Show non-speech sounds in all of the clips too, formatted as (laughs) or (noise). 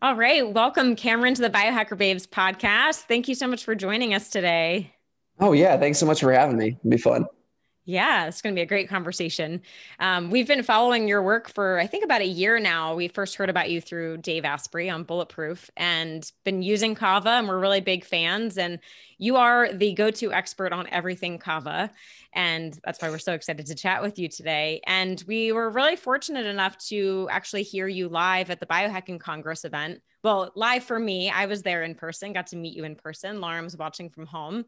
All right. Welcome, Cameron, to the Biohacker Babes podcast. Thank you so much for joining us today. Oh, yeah. Thanks so much for having me. It'll be fun. Yeah, it's going to be a great conversation. Um, we've been following your work for, I think, about a year now. We first heard about you through Dave Asprey on Bulletproof and been using Kava, and we're really big fans. And you are the go to expert on everything Kava. And that's why we're so excited to chat with you today. And we were really fortunate enough to actually hear you live at the Biohacking Congress event. Well, live for me, I was there in person, got to meet you in person. Lauren was watching from home.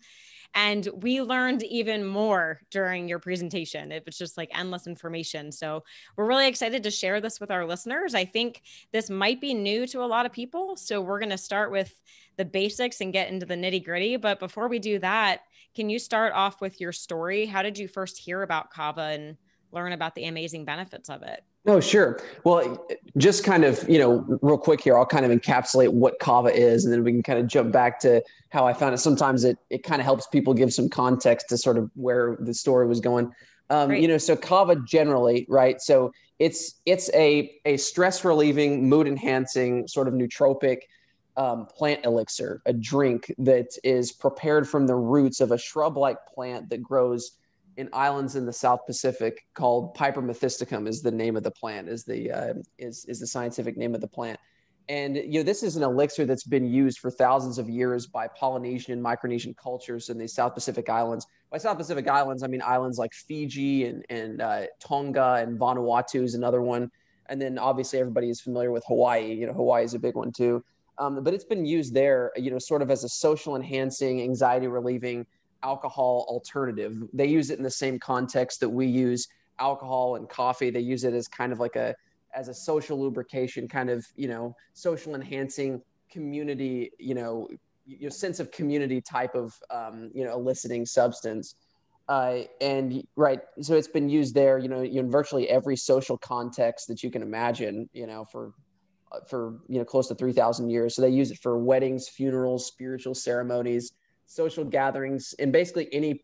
And we learned even more during your presentation. It was just like endless information. So we're really excited to share this with our listeners. I think this might be new to a lot of people. So we're going to start with the basics and get into the nitty gritty. But before we do that, can you start off with your story? How did you first hear about Kava and learn about the amazing benefits of it? No, oh, sure. Well, just kind of, you know, real quick here, I'll kind of encapsulate what Kava is, and then we can kind of jump back to how I found it. Sometimes it, it kind of helps people give some context to sort of where the story was going. Um, you know, so Kava generally, right? So it's it's a a stress relieving, mood enhancing, sort of nootropic um, plant elixir, a drink that is prepared from the roots of a shrub like plant that grows in islands in the South Pacific called Piper methysticum is the name of the plant is the uh, is is the scientific name of the plant. And you know this is an elixir that's been used for thousands of years by Polynesian and Micronesian cultures in the South Pacific Islands. By South Pacific Islands, I mean islands like Fiji and and uh, Tonga and Vanuatu is another one. And then obviously everybody is familiar with Hawaii. You know Hawaii is a big one too. Um, but it's been used there, you know, sort of as a social enhancing, anxiety relieving alcohol alternative. They use it in the same context that we use alcohol and coffee. They use it as kind of like a as a social lubrication, kind of you know social enhancing community, you know, your sense of community type of um, you know eliciting substance. Uh, and right, so it's been used there, you know, in virtually every social context that you can imagine, you know, for for you know close to 3000 years so they use it for weddings funerals spiritual ceremonies social gatherings, and basically any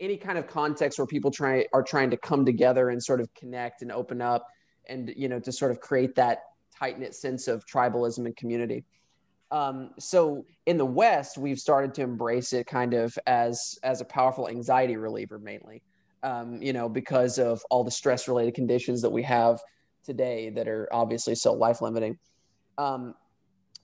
any kind of context where people try are trying to come together and sort of connect and open up and you know to sort of create that tight knit sense of tribalism and community. Um, so in the West, we've started to embrace it kind of as as a powerful anxiety reliever, mainly. Um, you know, because of all the stress related conditions that we have today that are obviously so life limiting. Um,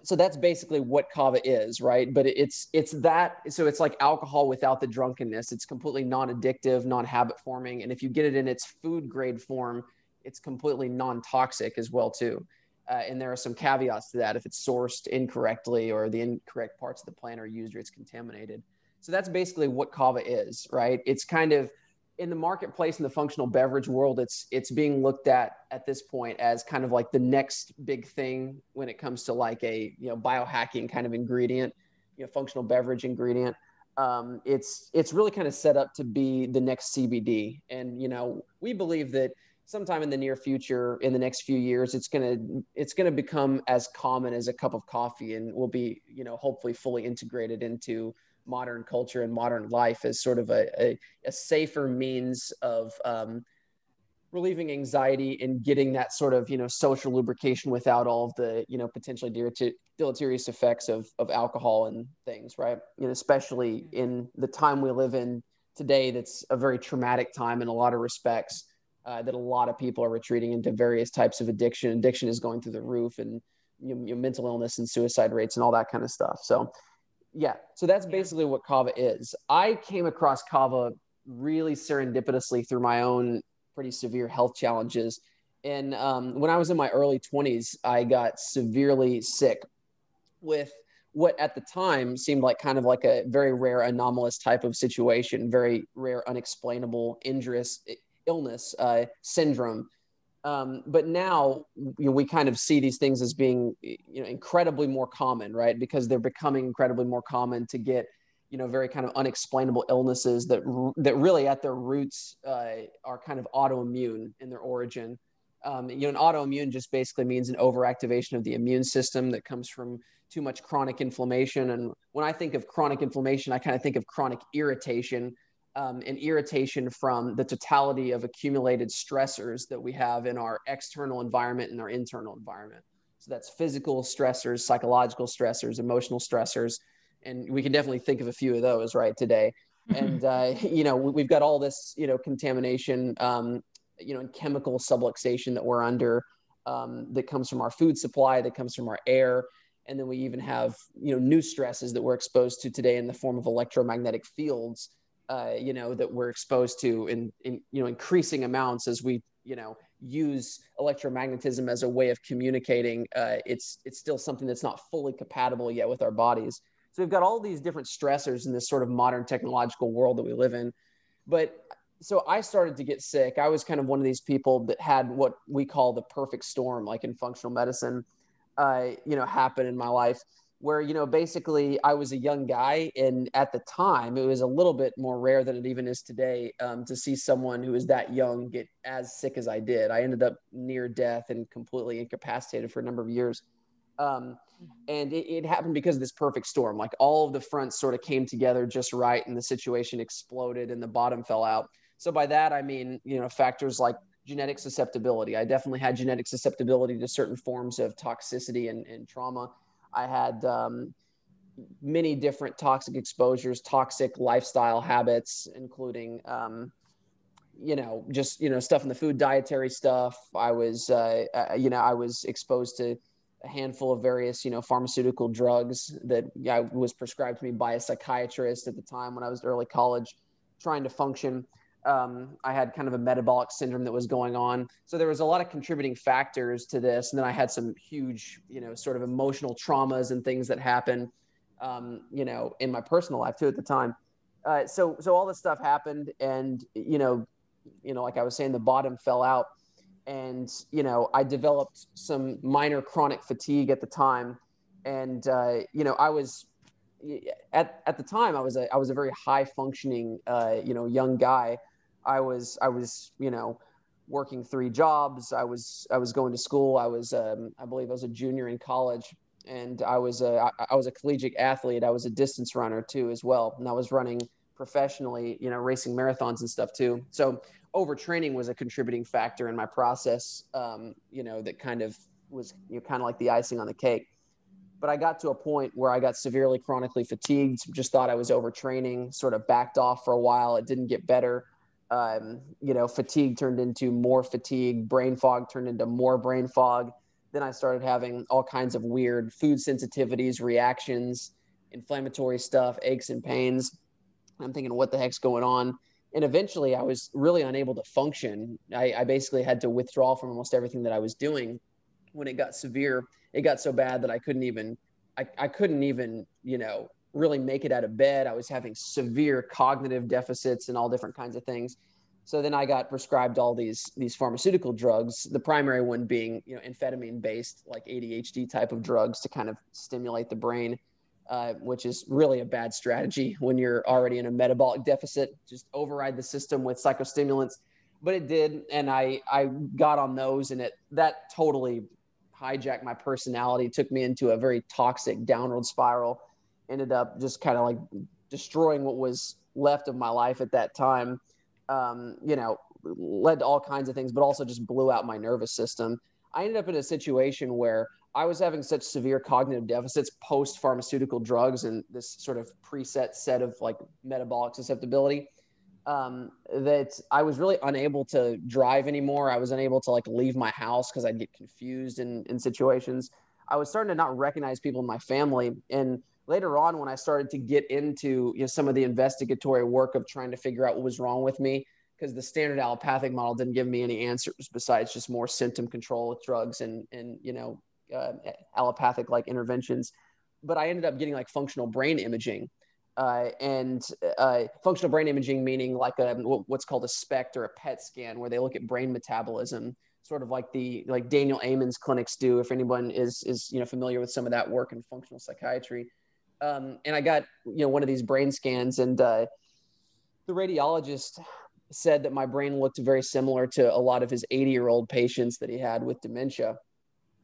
so that's basically what kava is right? But it's it's that so it's like alcohol without the drunkenness. It's completely non-addictive non-habit forming and if you get it in its food grade form it's completely non-toxic as well too. Uh, and there are some caveats to that. If it's sourced incorrectly or the incorrect parts of the plant are used or it's contaminated. So that's basically what kava is right? It's kind of in the marketplace in the functional beverage world it's it's being looked at at this point as kind of like the next big thing when it comes to like a you know biohacking kind of ingredient you know functional beverage ingredient. Um, it's it's really kind of set up to be the next cbd and you know we believe that sometime in the near future in the next few years it's going to it's going to become as common as a cup of coffee and will be you know hopefully fully integrated into modern culture and modern life as sort of a, a, a safer means of um, relieving anxiety and getting that sort of you know social lubrication without all of the you know potentially deleterious effects of, of alcohol and things right? You know especially in the time we live in today that's a very traumatic time in a lot of respects uh, that a lot of people are retreating into various types of addiction. Addiction is going through the roof and you know, mental illness and suicide rates and all that kind of stuff. So yeah. So that's basically what Kava is. I came across Kava really serendipitously through my own pretty severe health challenges. And um, when I was in my early 20s, I got severely sick with what at the time seemed like kind of like a very rare anomalous type of situation, very rare, unexplainable, injurious illness, uh, syndrome um, but now you know, we kind of see these things as being you know incredibly more common, right? Because they're becoming incredibly more common to get you know very kind of unexplainable illnesses that that really at their roots uh, are kind of autoimmune in their origin. Um, you know, an autoimmune just basically means an overactivation of the immune system that comes from too much chronic inflammation. And when I think of chronic inflammation, I kind of think of chronic irritation, um, and irritation from the totality of accumulated stressors that we have in our external environment and our internal environment. So that's physical stressors, psychological stressors, emotional stressors. And we can definitely think of a few of those right today. Mm-hmm. And, uh, you know, we've got all this, you know, contamination, um, you know, and chemical subluxation that we're under um, that comes from our food supply, that comes from our air. And then we even have, you know, new stresses that we're exposed to today in the form of electromagnetic fields, uh, you know, that we're exposed to in, in, you know, increasing amounts as we, you know, use electromagnetism as a way of communicating. Uh, it's, it's still something that's not fully compatible yet with our bodies. So we've got all these different stressors in this sort of modern technological world that we live in. But so I started to get sick. I was kind of one of these people that had what we call the perfect storm, like in functional medicine, uh, you know, happen in my life where, you know, basically I was a young guy. And at the time, it was a little bit more rare than it even is today um, to see someone who is that young get as sick as I did. I ended up near death and completely incapacitated for a number of years. Um, and it, it, happened because of this perfect storm. Like all of the fronts sort of came together just right, and the situation exploded, and the bottom fell out. So by that I mean, you know, factors like genetic susceptibility. I definitely had genetic susceptibility to certain forms of toxicity and, and trauma. I had um, many different toxic exposures, toxic lifestyle habits, including, um, you know, just, you know, stuff in the food, dietary stuff. I was, uh, uh, you know, I was exposed to a handful of various, you know, pharmaceutical drugs that yeah, was prescribed to me by a psychiatrist at the time when I was early college, trying to function um, I had kind of a metabolic syndrome that was going on. So there was a lot of contributing factors to this. And then I had some huge, you know, sort of emotional traumas and things that happened, um, you know, in my personal life too at the time. Uh, so, so all this stuff happened and, you know, you know, like I was saying, the bottom fell out and, you know, I developed some minor chronic fatigue at the time. And, uh, you know, I was, at, at the time I was a, I was a very high functioning, uh, you know, young guy I was I was you know working three jobs. I was I was going to school. I was um, I believe I was a junior in college, and I was a I, I was a collegiate athlete. I was a distance runner too as well, and I was running professionally, you know, racing marathons and stuff too. So overtraining was a contributing factor in my process. Um, you know, that kind of was you know, kind of like the icing on the cake. But I got to a point where I got severely chronically fatigued. Just thought I was overtraining. Sort of backed off for a while. It didn't get better um, you know, fatigue turned into more fatigue, brain fog turned into more brain fog. Then I started having all kinds of weird food sensitivities, reactions, inflammatory stuff, aches and pains. I'm thinking, what the heck's going on? And eventually, I was really unable to function. I, I basically had to withdraw from almost everything that I was doing. When it got severe, it got so bad that I couldn't even, I, I couldn't even, you know, really make it out of bed. I was having severe cognitive deficits and all different kinds of things. So then I got prescribed all these these pharmaceutical drugs. The primary one being you know amphetamine based like ADHD type of drugs to kind of stimulate the brain, uh, which is really a bad strategy when you're already in a metabolic deficit. Just override the system with psychostimulants. But it did, and I I got on those, and it that totally hijacked my personality. Took me into a very toxic downward spiral ended up just kind of like destroying what was left of my life at that time. Um, you know, led to all kinds of things, but also just blew out my nervous system. I ended up in a situation where I was having such severe cognitive deficits post pharmaceutical drugs and this sort of preset set of like metabolic susceptibility um, that I was really unable to drive anymore. I was unable to like leave my house because I'd get confused in, in situations. I was starting to not recognize people in my family. And later on when I started to get into you know, some of the investigatory work of trying to figure out what was wrong with me, because the standard allopathic model didn't give me any answers besides just more symptom control with drugs and and you know uh, allopathic like interventions. But I ended up getting like functional brain imaging. Uh, and uh, functional brain imaging meaning like a what's called a SPECT or a PET scan, where they look at brain metabolism, sort of like the like Daniel Amen's clinics do. If anyone is is you know familiar with some of that work in functional psychiatry, um, and I got you know one of these brain scans, and uh, the radiologist said that my brain looked very similar to a lot of his 80 year old patients that he had with dementia.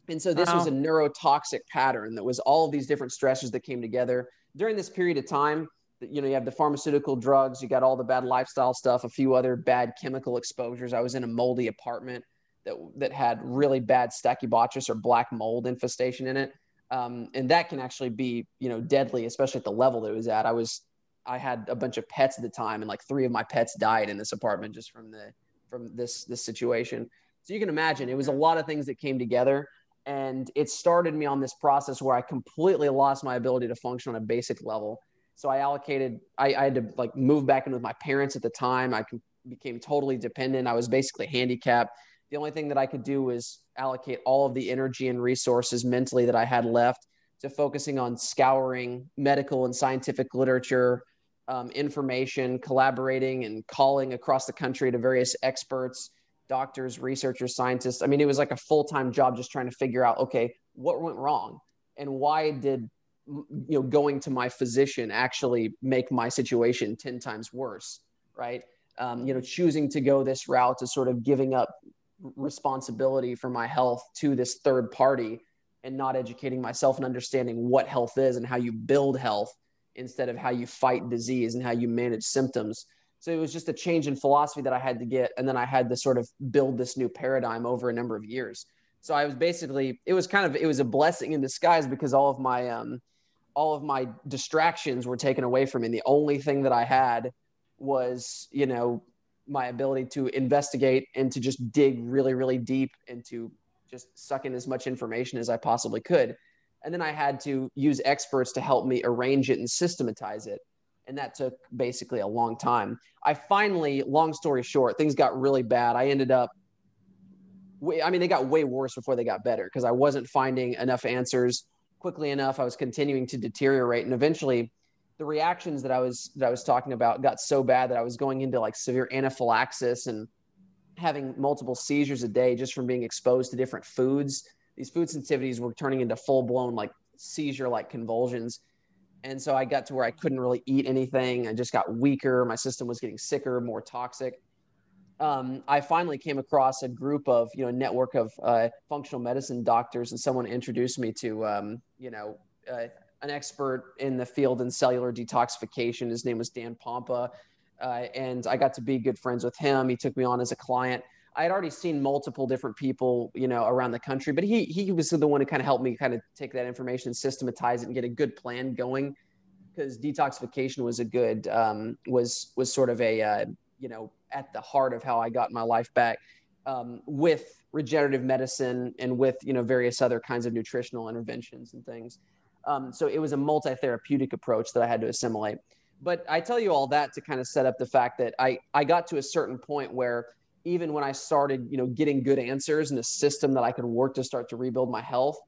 And so this wow. was a neurotoxic pattern that was all of these different stressors that came together during this period of time. You know, you have the pharmaceutical drugs, you got all the bad lifestyle stuff, a few other bad chemical exposures. I was in a moldy apartment that, that had really bad stachybotrys or black mold infestation in it. Um, and that can actually be, you know, deadly, especially at the level that it was at. I was, I had a bunch of pets at the time, and like three of my pets died in this apartment just from the from this this situation. So you can imagine it was a lot of things that came together, and it started me on this process where I completely lost my ability to function on a basic level. So I allocated, I, I had to like move back in with my parents at the time. I became totally dependent. I was basically handicapped the only thing that I could do was allocate all of the energy and resources mentally that I had left to focusing on scouring medical and scientific literature, um, information, collaborating and calling across the country to various experts, doctors, researchers, scientists. I mean, it was like a full time job just trying to figure out okay, what went wrong and why did you know going to my physician actually make my situation 10 times worse right um, you know choosing to go this route to sort of giving up responsibility for my health to this third party and not educating myself and understanding what health is and how you build health instead of how you fight disease and how you manage symptoms. So it was just a change in philosophy that I had to get. And then I had to sort of build this new paradigm over a number of years. So I was basically, it was kind of, it was a blessing in disguise because all of my, um, all of my distractions were taken away from me. And the only thing that I had was, you know, my ability to investigate and to just dig really, really deep and to just suck in as much information as I possibly could. And then I had to use experts to help me arrange it and systematize it. And that took basically a long time. I finally, long story short, things got really bad. I ended up, I mean, they got way worse before they got better because I wasn't finding enough answers quickly enough. I was continuing to deteriorate. And eventually, the reactions that I was that I was talking about got so bad that I was going into like severe anaphylaxis and having multiple seizures a day just from being exposed to different foods. These food sensitivities were turning into full blown like seizure like convulsions. And so I got to where I couldn't really eat anything. I just got weaker. My system was getting sicker, more toxic. Um, I finally came across a group of, you know, network of uh, functional medicine doctors, and someone introduced me to, um, you know, uh, an expert in the field in cellular detoxification. His name was Dan Pompa. Uh, and I got to be good friends with him. He took me on as a client. I had already seen multiple different people, you know, around the country, but he he was the one who kind of helped me kind of take that information, systematize it, and get a good plan going. Because detoxification was a good um, was was sort of a uh, you know at the heart of how I got my life back um, with regenerative medicine and with you know various other kinds of nutritional interventions and things. Um, so it was a multi therapeutic approach that I had to assimilate. But I tell you all that to kind of set up the fact that I, I got to a certain point where even when I started, you know, getting good answers and a system that I could work to start to rebuild my health,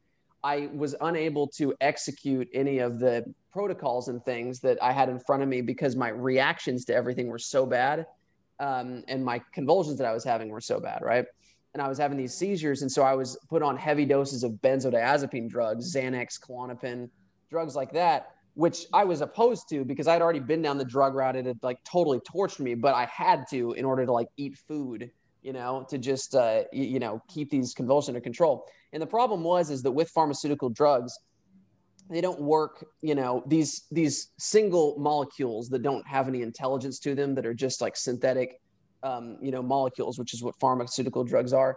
I was unable to execute any of the protocols and things that I had in front of me because my reactions to everything were so bad. Um, and my convulsions that I was having were so bad, right? And I was having these seizures. And so I was put on heavy doses of benzodiazepine drugs, Xanax, Klonopin, drugs like that, which I was opposed to because I'd already been down the drug route. It had like totally tortured me, but I had to in order to like eat food, you know, to just, uh, you, you know, keep these convulsions under control. And the problem was, is that with pharmaceutical drugs, they don't work you know these these single molecules that don't have any intelligence to them that are just like synthetic um, you know, molecules, which is what pharmaceutical drugs are.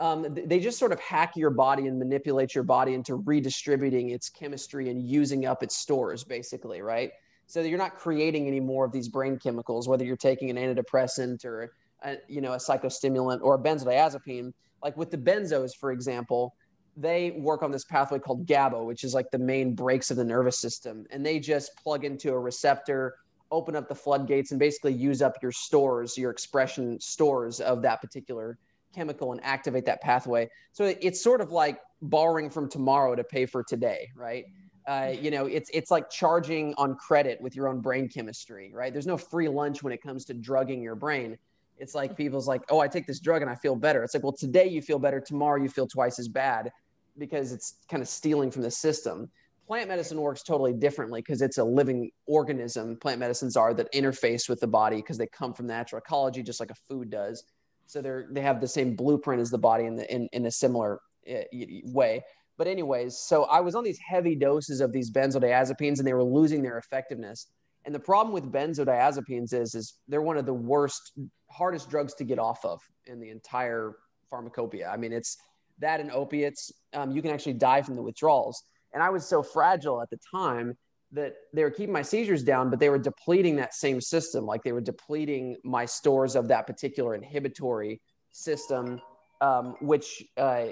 Um, they just sort of hack your body and manipulate your body into redistributing its chemistry and using up its stores, basically, right? So that you're not creating any more of these brain chemicals, whether you're taking an antidepressant or, a, you know, a psychostimulant or a benzodiazepine. Like with the benzos, for example, they work on this pathway called GABA, which is like the main brakes of the nervous system, and they just plug into a receptor open up the floodgates and basically use up your stores, your expression stores of that particular chemical and activate that pathway. So it's sort of like borrowing from tomorrow to pay for today, right? Uh, you know, it's it's like charging on credit with your own brain chemistry, right? There's no free lunch when it comes to drugging your brain. It's like (laughs) people's like, oh, I take this drug and I feel better. It's like, well, today you feel better, tomorrow you feel twice as bad because it's kind of stealing from the system plant medicine works totally differently because it's a living organism. Plant medicines are that interface with the body because they come from natural ecology, just like a food does. So they're they have the same blueprint as the body in the in, in a similar uh, way. But anyways, so I was on these heavy doses of these benzodiazepines, and they were losing their effectiveness. And the problem with benzodiazepines is is they're one of the worst, hardest drugs to get off of in the entire pharmacopoeia. I mean, it's that and opiates. Um, you can actually die from the withdrawals. And I was so fragile at the time that they were keeping my seizures down, but they were depleting that same system. Like they were depleting my stores of that particular inhibitory system, um, which, uh,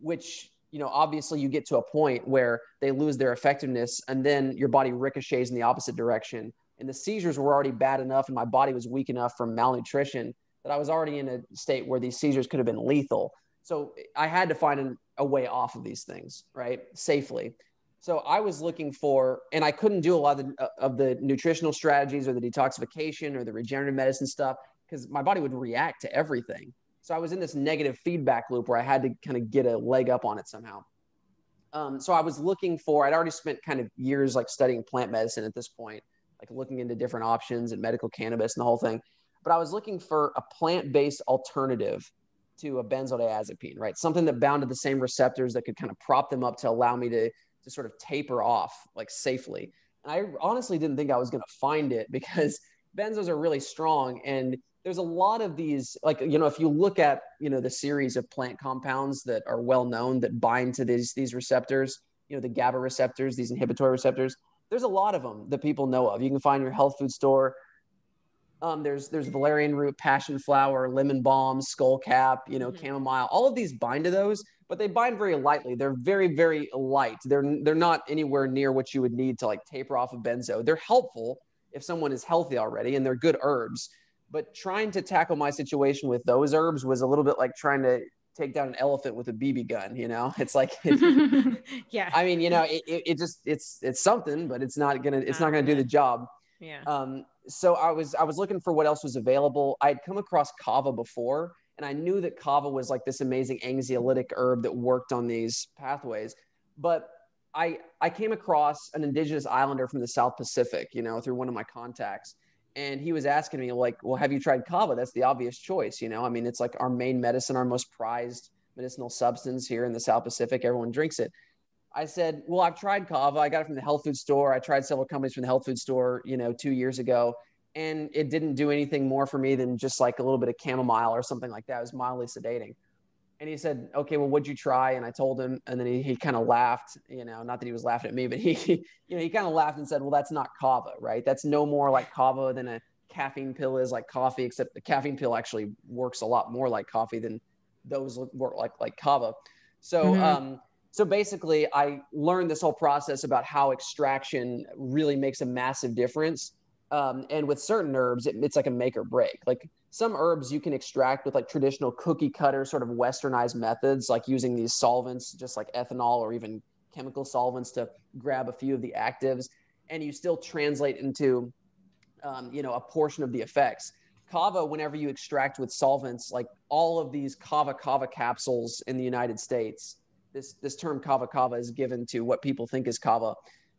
which, you know, obviously you get to a point where they lose their effectiveness and then your body ricochets in the opposite direction. And the seizures were already bad enough and my body was weak enough from malnutrition that I was already in a state where these seizures could have been lethal. So I had to find an, a way off of these things, right? Safely. So I was looking for, and I couldn't do a lot of the, uh, of the nutritional strategies or the detoxification or the regenerative medicine stuff because my body would react to everything. So I was in this negative feedback loop where I had to kind of get a leg up on it somehow. Um, so I was looking for, I'd already spent kind of years like studying plant medicine at this point, like looking into different options and medical cannabis and the whole thing. But I was looking for a plant based alternative to a benzodiazepine, right? Something that bound to the same receptors that could kind of prop them up to allow me to to sort of taper off like safely. And I honestly didn't think I was going to find it because (laughs) benzos are really strong and there's a lot of these like you know if you look at you know the series of plant compounds that are well known that bind to these these receptors you know the GABA receptors these inhibitory receptors there's a lot of them that people know of you can find your health food store um, there's there's valerian root passion flower lemon balm skullcap you know mm-hmm. chamomile all of these bind to those but they bind very lightly. They're very, very light. They're they're not anywhere near what you would need to like taper off a of benzo. They're helpful if someone is healthy already, and they're good herbs. But trying to tackle my situation with those herbs was a little bit like trying to take down an elephant with a BB gun. You know, (laughs) it's like, it, (laughs) yeah. I mean, you know, it, it, it, just it's it's something, but it's not gonna it's not gonna do the job. Yeah. Um. So I was I was looking for what else was available. I had come across kava before and I knew that kava was like this amazing anxiolytic herb that worked on these pathways. But I I came across an indigenous islander from the South Pacific, you know, through one of my contacts. And he was asking me, like, well, have you tried kava? That's the obvious choice, you know. I mean, it's like our main medicine, our most prized medicinal substance here in the South Pacific. Everyone drinks it. I said, well, I've tried kava. I got it from the health food store. I tried several companies from the health food store, you know, two years ago and it didn't do anything more for me than just like a little bit of chamomile or something like that. It was mildly sedating. And he said, okay, well, what'd you try? And I told him, and then he, he kind of laughed, you know, not that he was laughing at me, but he, you know, he kind of laughed and said, well, that's not kava, right? That's no more like kava than a caffeine pill is like coffee, except the caffeine pill actually works a lot more like coffee than those work like, like kava. So, mm-hmm. um, so basically I learned this whole process about how extraction really makes a massive difference um, and with certain herbs, it, it's like a make or break. Like some herbs you can extract with like traditional cookie cutter sort of westernized methods, like using these solvents, just like ethanol or even chemical solvents to grab a few of the actives, and you still translate into, um, you know, a portion of the effects. Kava, whenever you extract with solvents, like all of these kava kava capsules in the United States, this this term kava kava is given to what people think is kava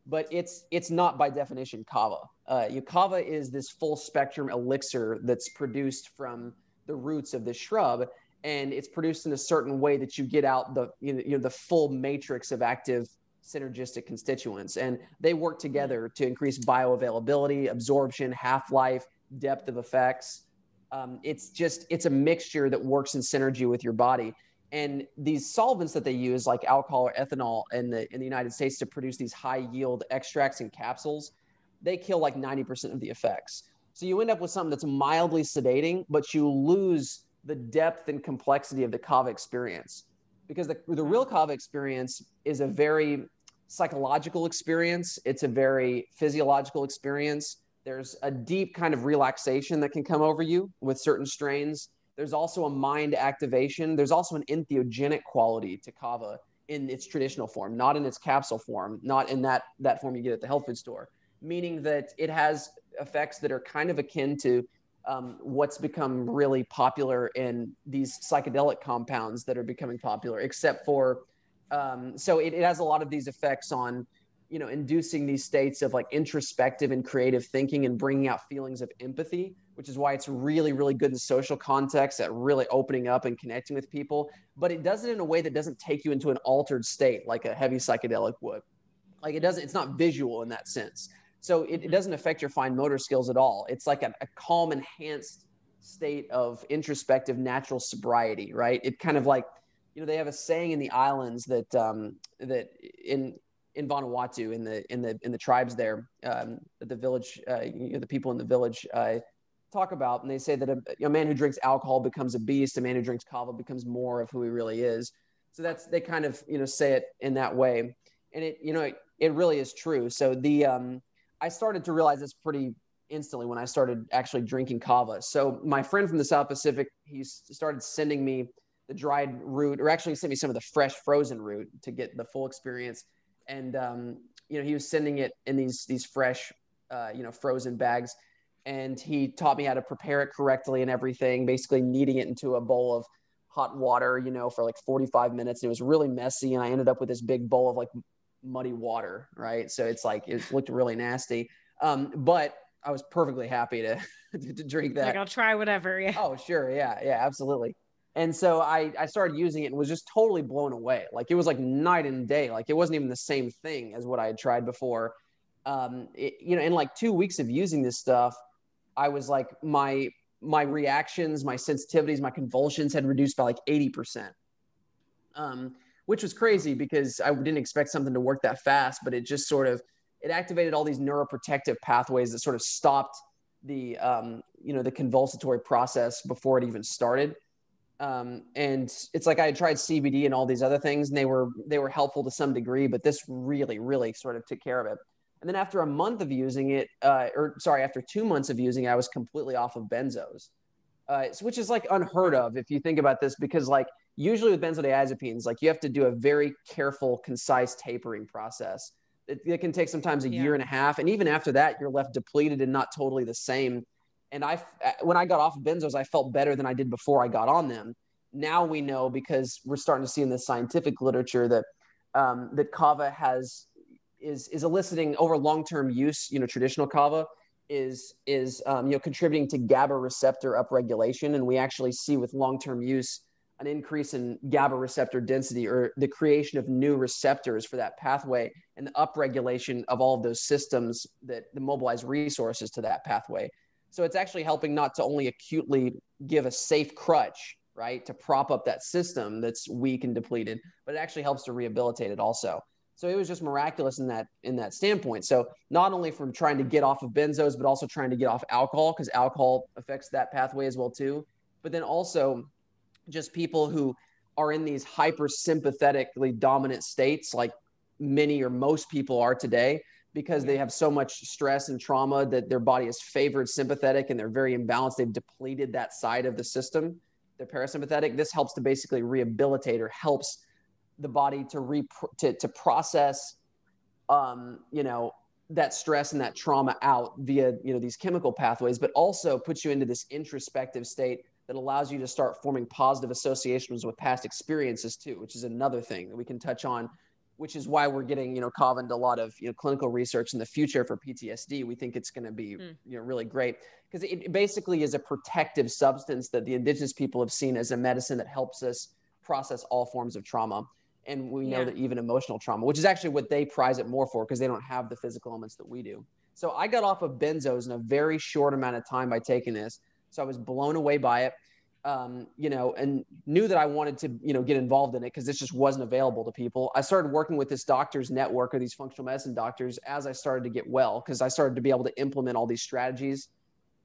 but it's it's not by definition kava. Uh, kava is this full spectrum elixir that's produced from the roots of the shrub, and it's produced in a certain way that you get out the you know, you know the full matrix of active synergistic constituents, and they work together to increase bioavailability, absorption, half life, depth of effects. Um, it's just it's a mixture that works in synergy with your body and these solvents that they use like alcohol or ethanol in the in the united states to produce these high yield extracts and capsules they kill like 90% of the effects. So you end up with something that's mildly sedating but you lose the depth and complexity of the kava experience. Because the, the real kava experience is a very psychological experience. It's a very physiological experience. There's a deep kind of relaxation that can come over you with certain strains there's also a mind activation. There's also an entheogenic quality to kava in its traditional form, not in its capsule form, not in that that form you get at the health food store. Meaning that it has effects that are kind of akin to um, what's become really popular in these psychedelic compounds that are becoming popular, except for um, so it, it has a lot of these effects on you know inducing these states of like introspective and creative thinking and bringing out feelings of empathy which is why it's really really good in social context at really opening up and connecting with people but it does it in a way that doesn't take you into an altered state like a heavy psychedelic would. Like it doesn't it's not visual in that sense. So it, it doesn't affect your fine motor skills at all. It's like a, a calm enhanced state of introspective natural sobriety, right? It kind of like, you know, they have a saying in the islands that um, that in in Vanuatu, in the in the in the tribes there, um, the village, uh, you know, the people in the village uh, talk about, and they say that a, a, man who drinks alcohol becomes a beast. A man who drinks kava becomes more of who he really is. So that's they kind of you know say it in that way, and it you know it, it really is true. So the um, I started to realize this pretty instantly when I started actually drinking kava. So my friend from the South Pacific, he started sending me the dried root, or actually sent me some of the fresh frozen root to get the full experience. And um, you know, he was sending it in these these fresh, uh, you know, frozen bags, and he taught me how to prepare it correctly and everything. Basically, kneading it into a bowl of hot water, you know, for like 45 minutes. And It was really messy, and I ended up with this big bowl of like muddy water, right? So it's like it looked really nasty. Um, but I was perfectly happy (laughs) to to drink that. Like I'll try whatever. Yeah. Oh, sure. Yeah. Yeah. Absolutely. And so I I started using it and was just totally blown away. Like it was like night and day. Like it wasn't even the same thing as what I had tried before. Um, it, you know, in like two weeks of using this stuff, I was like my my reactions, my sensitivities, my convulsions had reduced by like eighty percent. Um, which was crazy because I didn't expect something to work that fast, but it just sort of it activated all these neuroprotective pathways that sort of stopped the um, you know the convulsatory process before it even started. Um, and it's like I had tried CBD and all these other things, and they were they were helpful to some degree, but this really really sort of took care of it. And then after a month of using it, uh, or sorry, after two months of using it, I was completely off of benzos, uh, which is like unheard of if you think about this, because like usually with benzodiazepines, like you have to do a very careful, concise tapering process it, it can take sometimes a yeah. year and a half, and even after that, you're left depleted and not totally the same. And I, uh, when I got off of benzos, I felt better than I did before I got on them. Now we know because we're starting to see in the scientific literature that um, that kava has is is eliciting over long term use. You know, traditional kava is is um, you know contributing to GABA receptor upregulation, and we actually see with long term use an increase in GABA receptor density or the creation of new receptors for that pathway and the upregulation of all of those systems that the mobilize resources to that pathway. So it's actually helping not to only acutely give a safe crutch, right, to prop up that system that's weak and depleted, but it actually helps to rehabilitate it also. So it was just miraculous in that in that standpoint. So not only from trying to get off of benzos, but also trying to get off alcohol because alcohol affects that pathway as well too. But then also just people who are in these hyper sympathetically dominant states like many or most people are today because they have so much stress and trauma that their body is favored sympathetic and they're very imbalanced they've depleted that side of the system they're parasympathetic this helps to basically rehabilitate or helps the body to re to, to process um, you know that stress and that trauma out via you know these chemical pathways but also puts you into this introspective state that allows you to start forming positive associations with past experiences too, which is another thing that we can touch on, which is why we're getting, you know, Kava a lot of, you know, clinical research in the future for PTSD. We think it's going to be, mm. you know, really great because it basically is a protective substance that the indigenous people have seen as a medicine that helps us process all forms of trauma. And we know yeah. that even emotional trauma, which is actually what they prize it more for because they don't have the physical elements that we do. So I got off of benzos in a very short amount of time by taking this. So I was blown away by it, um, you know, and knew that I wanted to, you know, get involved in it because this just wasn't available to people. I started working with this doctors network of these functional medicine doctors as I started to get well because I started to be able to implement all these strategies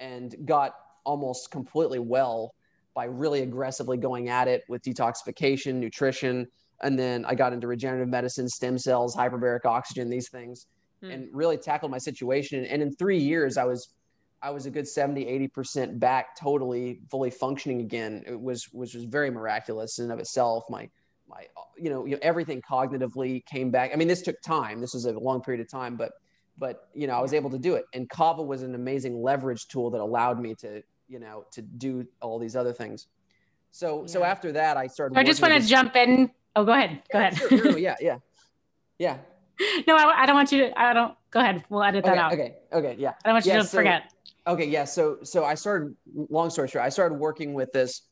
and got almost completely well by really aggressively going at it with detoxification, nutrition, and then I got into regenerative medicine, stem cells, hyperbaric oxygen, these things, mm. and really tackled my situation. And in three years, I was I was a good 70, 80% back, totally fully functioning again. It was, was, was very miraculous in of itself. My, my, you know, you know, everything cognitively came back. I mean, this took time. This was a long period of time, but, but, you know, I was able to do it. And Kava was an amazing leverage tool that allowed me to, you know, to do all these other things. So, yeah. so after that, I started. I just want to jump in. Oh, go ahead. Go yeah, ahead. Sure, yeah. Yeah. (laughs) Yeah. No, I, I, don't want you to, I don't, go ahead. We'll edit that okay, out. Okay. Okay. Yeah. I don't want you yeah, to so, forget. Okay, yeah. So so I started. Long story short, I started working with this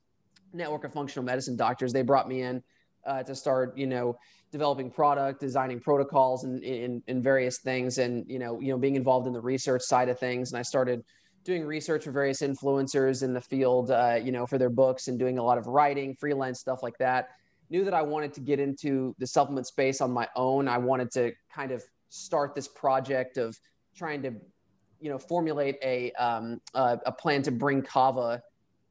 network of functional medicine doctors. They brought me in uh, to start, you know, developing product, designing protocols, and in, in various things, and you know, you know, being involved in the research side of things. And I started doing research for various influencers in the field, uh, you know, for their books and doing a lot of writing, freelance stuff like that. Knew that I wanted to get into the supplement space on my own. I wanted to kind of start this project of trying to, you know, formulate a um, a, a plan to bring kava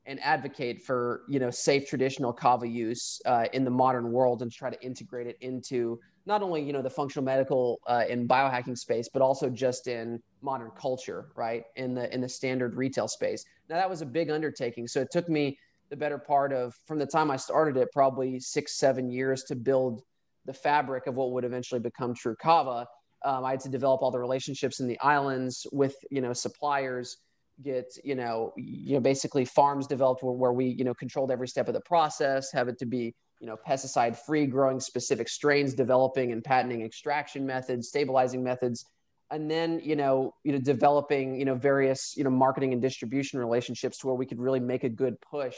and advocate for you know safe traditional kava use uh, in the modern world and try to integrate it into not only you know the functional medical uh, and biohacking space but also just in modern culture right? In the in the standard retail space. Now that was a big undertaking. So it took me the better part of from the time i started it probably six seven years to build the fabric of what would eventually become Tru Kava. Um, i had to develop all the relationships in the islands with you know suppliers get you know you know basically farms developed where, where we you know controlled every step of the process have it to be you know pesticide free growing specific strains developing and patenting extraction methods stabilizing methods and then you know you know developing you know various you know marketing and distribution relationships to where we could really make a good push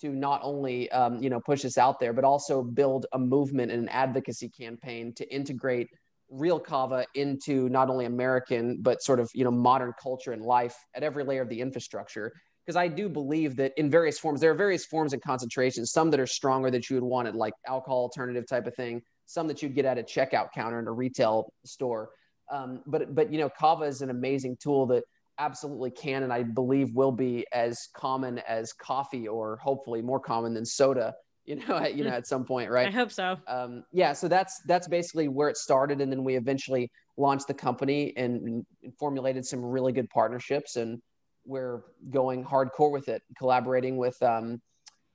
to not only um, you know push this out there but also build a movement and an advocacy campaign to integrate real kava into not only American but sort of you know modern culture and life at every layer of the infrastructure. Because I do believe that in various forms, there are various forms and concentrations. Some that are stronger that you would want at like alcohol alternative type of thing. Some that you'd get at a checkout counter in a retail store. Um, but but you know, kava is an amazing tool that absolutely can and I believe will be as common as coffee or hopefully more common than soda you know, at, you know, at some point, right? I hope so. Um, yeah, so that's that's basically where it started, and then we eventually launched the company and, and formulated some really good partnerships, and we're going hardcore with it, collaborating with um,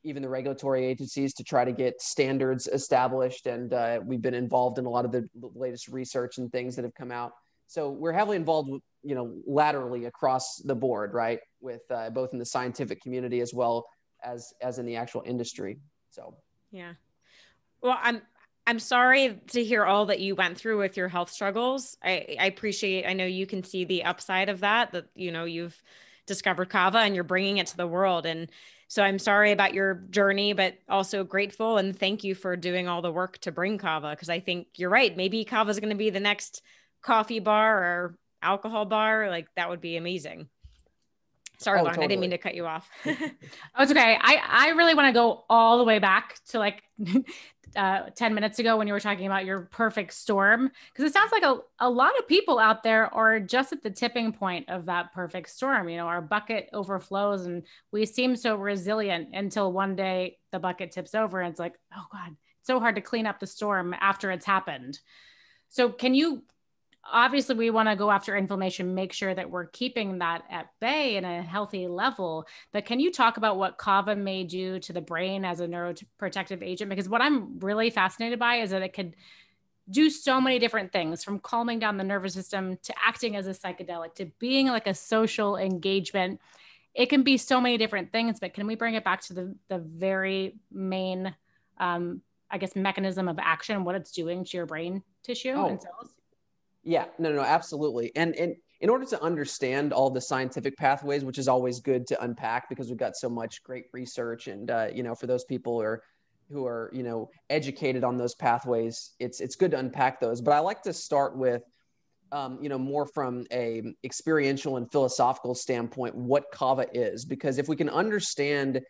even the regulatory agencies to try to get standards established, and uh, we've been involved in a lot of the latest research and things that have come out. So we're heavily involved, you know, laterally across the board, right, with uh, both in the scientific community as well as as in the actual industry. So, yeah. Well, I'm I'm sorry to hear all that you went through with your health struggles. I, I appreciate, I know you can see the upside of that, that, you know, you've discovered Kava and you're bringing it to the world. And so I'm sorry about your journey, but also grateful. And thank you for doing all the work to bring Kava. Cause I think you're right. Maybe Kava is going to be the next coffee bar or alcohol bar. Like that would be amazing. Sorry, oh, Lauren, totally. I didn't mean to cut you off. (laughs) (laughs) oh, it's okay. I, I really want to go all the way back to like (laughs) uh, 10 minutes ago when you were talking about your perfect storm. Because it sounds like a, a lot of people out there are just at the tipping point of that perfect storm. You know, our bucket overflows and we seem so resilient until one day the bucket tips over and it's like, oh God, it's so hard to clean up the storm after it's happened. So, can you obviously we want to go after inflammation make sure that we're keeping that at bay in a healthy level. But can you talk about what kava may do to the brain as a neuroprotective agent? Because what i'm really fascinated by is that it could do so many different things from calming down the nervous system to acting as a psychedelic to being like a social engagement. It can be so many different things but can we bring it back to the the very main um, i guess mechanism of action what it's doing to your brain tissue oh. and cells yeah, no, no, absolutely. And and in order to understand all the scientific pathways, which is always good to unpack because we've got so much great research, and uh, you know, for those people who are who are you know educated on those pathways, it's it's good to unpack those. But I like to start with. Um, you know more from a experiential and philosophical standpoint what kava is because if we can understand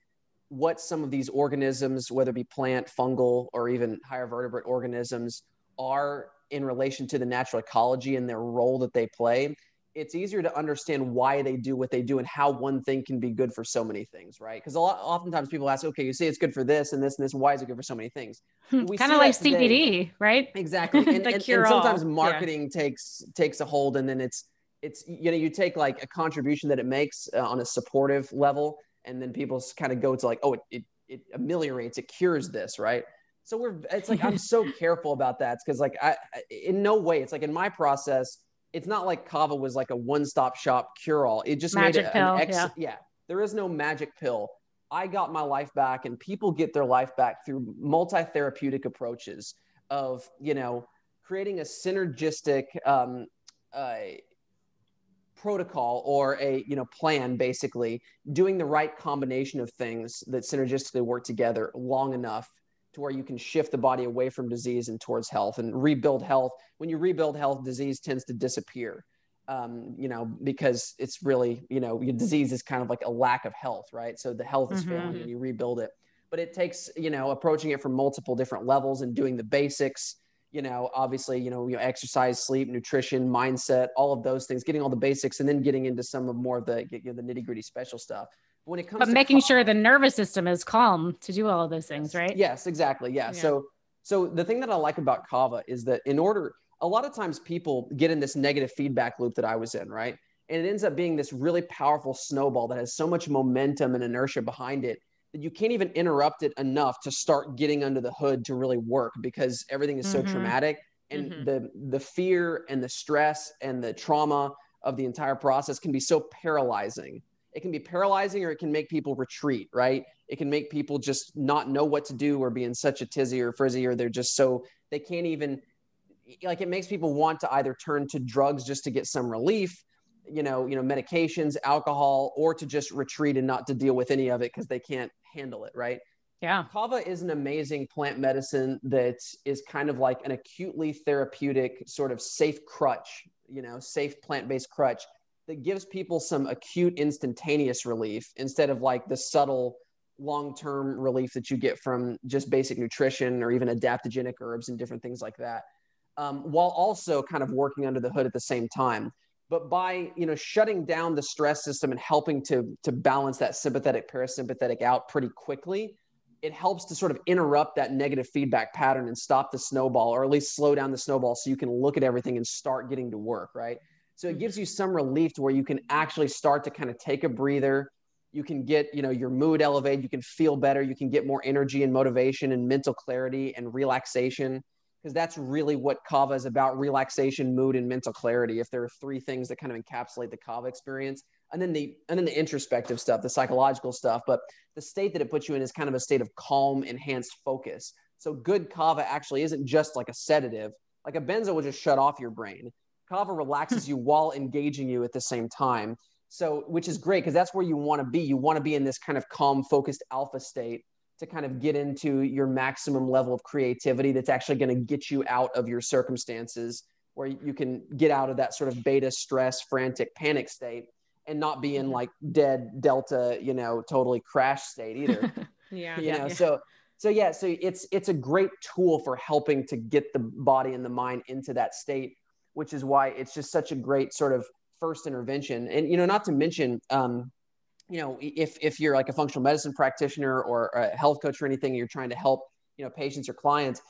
what some of these organisms whether it be plant fungal or even higher vertebrate organisms are in relation to the natural ecology and their role that they play, it's easier to understand why they do what they do and how one thing can be good for so many things, right? Because a lot, oftentimes people ask, okay, you say it's good for this and this and this. Why is it good for so many things? kind of like CBD, right? Exactly. (laughs) And, and, and sometimes marketing yeah. takes takes a hold, and then it's it's you know you take like a contribution that it makes uh, on a supportive level, and then people kind of go to like, oh, it, it it ameliorates, it cures this, right? So we're it's like I'm (laughs) so careful about that because like I in no way it's like in my process it's not like kava was like a one-stop shop cure-all. It just magic made it pill, ex- yeah. yeah. There is no magic pill. I got my life back and people get their life back through multi-therapeutic approaches of, you know, creating a synergistic um, uh, protocol or a you know plan basically doing the right combination of things that synergistically work together long enough to where you can shift the body away from disease and towards health and rebuild health. When you rebuild health, disease tends to disappear. um, you know, because it's really, you know, your disease is kind of like a lack of health, right? So the health is mm-hmm. failing and you rebuild it. But it takes, you know, approaching it from multiple different levels and doing the basics, you know, obviously, you know, you know, exercise, sleep, nutrition, mindset, all of those things, getting all the basics and then getting into some of more of the, you know, the nitty gritty special stuff. But when it comes but making sure the nervous system is calm to do all of those things, right? Yes, exactly. Yeah. yeah. So, so the thing that I like about Kava is that in order, a lot of times people get in this negative feedback loop that I was in, right? And it ends up being this really powerful snowball that has so much momentum and inertia behind it that you can't even interrupt it enough to start getting under the hood to really work because everything is so mm-hmm. traumatic and mm-hmm. the the fear and the stress and the trauma of the entire process can be so paralyzing. It can be paralyzing or it can make people retreat, right? It can make people just not know what to do or be in such a tizzy or frizzy or they're just so they can't even like it makes people want to either turn to drugs just to get some relief you know you know medications alcohol or to just retreat and not to deal with any of it because they can't handle it right? Yeah. Kava is an amazing plant medicine that is kind of like an acutely therapeutic sort of safe crutch you know safe plant-based crutch that gives people some acute instantaneous relief instead of like the subtle long-term relief that you get from just basic nutrition or even adaptogenic herbs and different things like that um, while also kind of working under the hood at the same time. But by you know shutting down the stress system and helping to to balance that sympathetic parasympathetic out pretty quickly, it helps to sort of interrupt that negative feedback pattern and stop the snowball, or at least slow down the snowball, so you can look at everything and start getting to work. Right. So it hmm. gives you some relief to where you can actually start to kind of take a breather. You can get, you know, your mood elevated. You can feel better. You can get more energy and motivation and mental clarity and relaxation because that's really what kava is about relaxation mood and mental clarity if there are three things that kind of encapsulate the kava experience and then the and then the introspective stuff the psychological stuff but the state that it puts you in is kind of a state of calm enhanced focus so good kava actually isn't just like a sedative like a benzo will just shut off your brain kava relaxes you while engaging you at the same time so which is great because that's where you want to be you want to be in this kind of calm focused alpha state to kind of get into your maximum level of creativity that's actually going to get you out of your circumstances where you can get out of that sort of beta stress frantic panic state and not be in mm-hmm. like dead delta you know totally crash state either (laughs) yeah you yeah, know yeah. so so yeah so it's it's a great tool for helping to get the body and the mind into that state which is why it's just such a great sort of first intervention. And you know not to mention um, you know, if if you're like a functional medicine practitioner or a health coach or anything, you're trying to help, you know, patients or clients,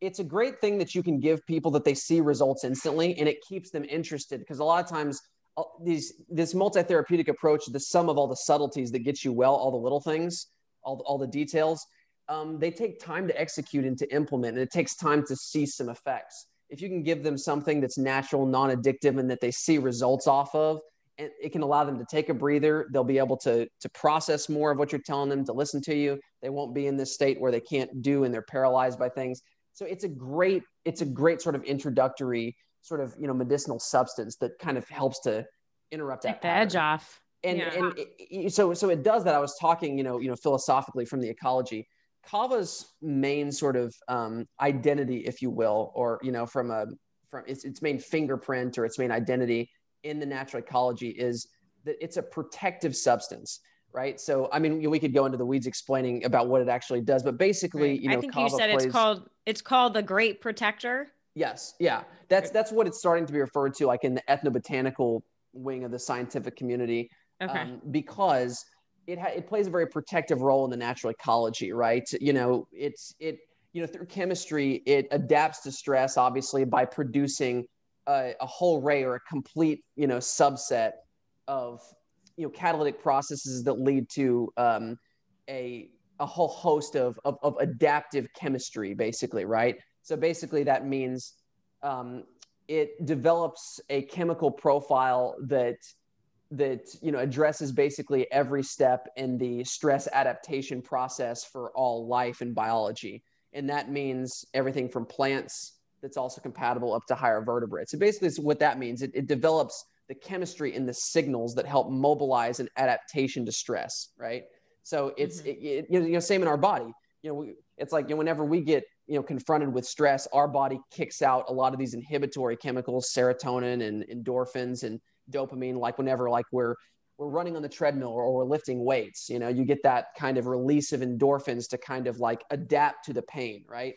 it's a great thing that you can give people that they see results instantly and it keeps them interested. Because a lot of times uh, these this multi-therapeutic approach the sum of all the subtleties that get you well all the little things all, all the details um, they take time to execute and to implement and it takes time to see some effects if you can give them something that's natural non-addictive and that they see results off of it can allow them to take a breather. They'll be able to to process more of what you're telling them, to listen to you. They won't be in this state where they can't do and they're paralyzed by things. So it's a great it's a great sort of introductory sort of you know medicinal substance that kind of helps to interrupt take that the pattern. edge off. And yeah. and it, so so it does that. I was talking you know you know philosophically from the ecology. Kava's main sort of um, identity, if you will, or you know from a from its, its main fingerprint or its main identity in the natural ecology is that it's a protective substance right? So, I mean, we could go into the weeds explaining about what it actually does, but basically, right. you know, I think Kava you said plays... it's called it's called the Great Protector. Yes, yeah, that's that's what it's starting to be referred to, like in the ethnobotanical wing of the scientific community, okay. um, because it ha- it plays a very protective role in the natural ecology, right? You know, it's it you know through chemistry it adapts to stress, obviously by producing a, a whole array or a complete you know subset of you know catalytic processes that lead to um, a a whole host of, of, of adaptive chemistry basically right so basically that means um, it develops a chemical profile that that you know addresses basically every step in the stress adaptation process for all life and biology and that means everything from plants that's also compatible up to higher vertebrates. So basically, what that means. It, it develops the chemistry and the signals that help mobilize an adaptation to stress, right? So it's mm-hmm. it, it, you know same in our body. You know, we, it's like you know, whenever we get you know confronted with stress, our body kicks out a lot of these inhibitory chemicals, serotonin and endorphins and dopamine. Like whenever like we're we're running on the treadmill or we're lifting weights, you know, you get that kind of release of endorphins to kind of like adapt to the pain, right?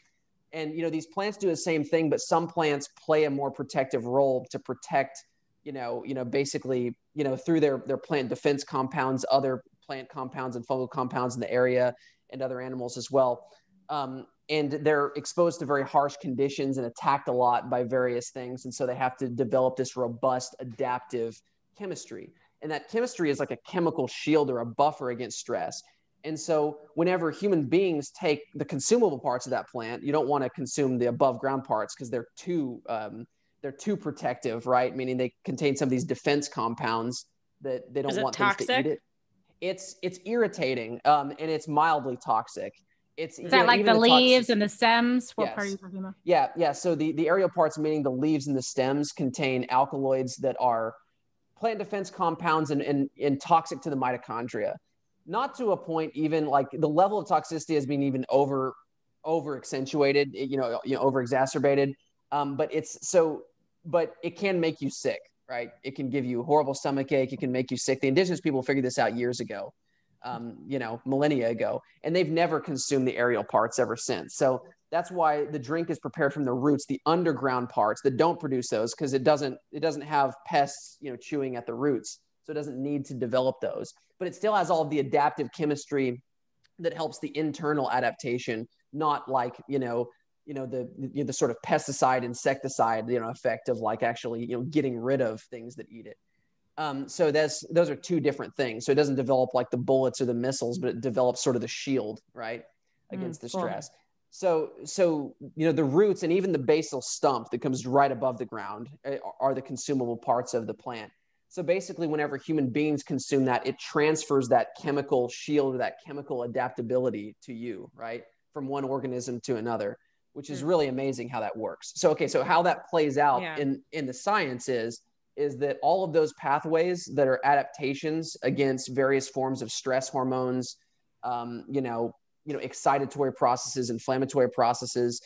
And you know these plants do the same thing, but some plants play a more protective role to protect you know, you know, basically, you know, through their their plant defense compounds, other plant compounds and fungal compounds in the area, and other animals as well. Um, and they're exposed to very harsh conditions and attacked a lot by various things, and so they have to develop this robust adaptive chemistry. And that chemistry is like a chemical shield or a buffer against stress. And so, whenever human beings take the consumable parts of that plant, you don't want to consume the above ground parts because they're too um, they're too protective, right? Meaning they contain some of these defense compounds that they don't want toxic? things to eat it. It's it's irritating, um, and it's mildly toxic. It's is that know, like the, the leaves and the stems? What yes. part are you talking about? Yeah, yeah. So the the aerial parts, meaning the leaves and the stems, contain alkaloids that are plant defense compounds and, and, and toxic to the mitochondria. Not to a point even like the level of toxicity has been even over over accentuated, you know, you know, over exacerbated. Um, but it's so but it can make you sick, right? It can give you horrible stomach ache. It can make you sick. The indigenous people figured this out years ago, um, you know, millennia ago, and they've never consumed the aerial parts ever since. So that's why the drink is prepared from the roots, the underground parts that don't produce those, because it doesn't it doesn't have pests, you know, chewing at the roots, so it doesn't need to develop those. But it still has all of the adaptive chemistry that helps the internal adaptation, not like you know you know the you know, the sort of pesticide insecticide you know effect of like actually you know getting rid of things that eat it um, so that's those are two different things so it doesn't develop like the bullets or the missiles but it develops sort of the shield right mm, against mm, the stress cool. so so you know the roots and even the basal stump that comes right above the ground eh, are the consumable parts of the plant so basically whenever human beings consume that it transfers that chemical shield or that chemical adaptability to you right from one organism to another which is hmm. really amazing how that works. So okay, so how that plays out yeah. in in the science is is that all of those pathways that are adaptations against various forms of stress hormones, um, you know, you know, excitatory processes, inflammatory processes,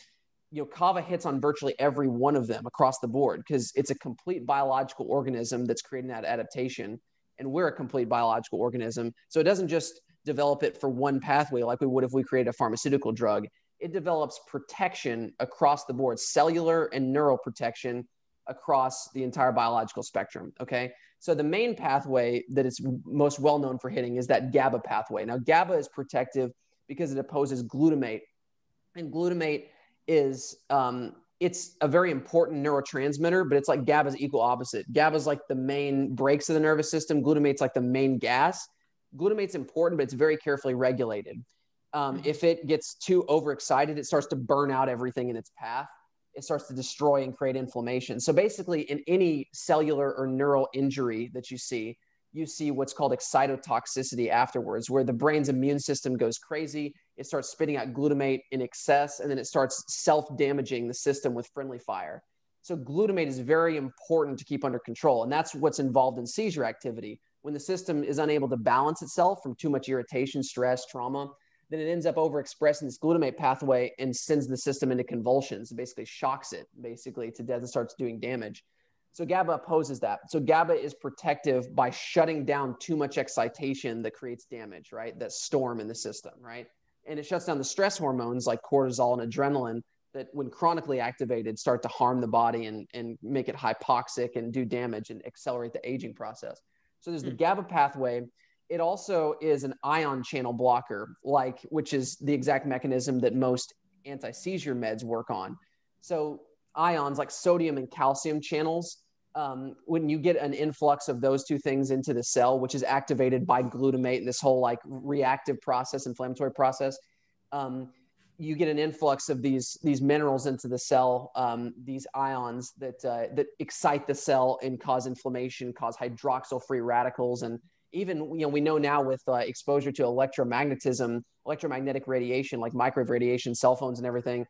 you know, kava hits on virtually every one of them across the board because it's a complete biological organism that's creating that adaptation, and we're a complete biological organism. So it doesn't just develop it for one pathway like we would if we created a pharmaceutical drug it develops protection across the board, cellular and neural protection across the entire biological spectrum. Okay. So the main pathway that is most well known for hitting is that GABA pathway. Now, GABA is protective because it opposes glutamate, and glutamate is um, it's a very important neurotransmitter, but it's like GABA's equal opposite. GABA's like the main brakes of the nervous system. Glutamate's like the main gas. Glutamate's important, but it's very carefully regulated. Um, mm-hmm. if it gets too overexcited, it starts to burn out everything in its path. It starts to destroy and create inflammation. So basically, in any cellular or neural injury that you see, you see what's called excitotoxicity afterwards, where the brain's immune system goes crazy. It starts spitting out glutamate in excess, and then it starts self damaging the system with friendly fire. So, glutamate is very important to keep under control. And that's what's involved in seizure activity. When the system is unable to balance itself from too much irritation, stress, trauma, then it ends up overexpressing this glutamate pathway and sends the system into convulsions, basically shocks it basically to death and starts doing damage. So GABA opposes that. So GABA is protective by shutting down too much excitation that creates damage, right? That storm in the system, right? And it shuts down the stress hormones like cortisol and adrenaline that when chronically activated start to harm the body and, and make it hypoxic and do damage and accelerate the aging process. So there's the hmm. GABA pathway it also is an ion channel blocker, like which is the exact mechanism that most anti-seizure meds work on. So ions like sodium and calcium channels, um, when you get an influx of those two things into the cell, which is activated by glutamate and this whole like reactive process, inflammatory process, um, you get an influx of these these minerals into the cell, um, these ions that uh, that excite the cell and cause inflammation, cause hydroxyl free radicals, and even you know we know now with uh, exposure to electromagnetism electromagnetic radiation like microwave radiation cell phones and everything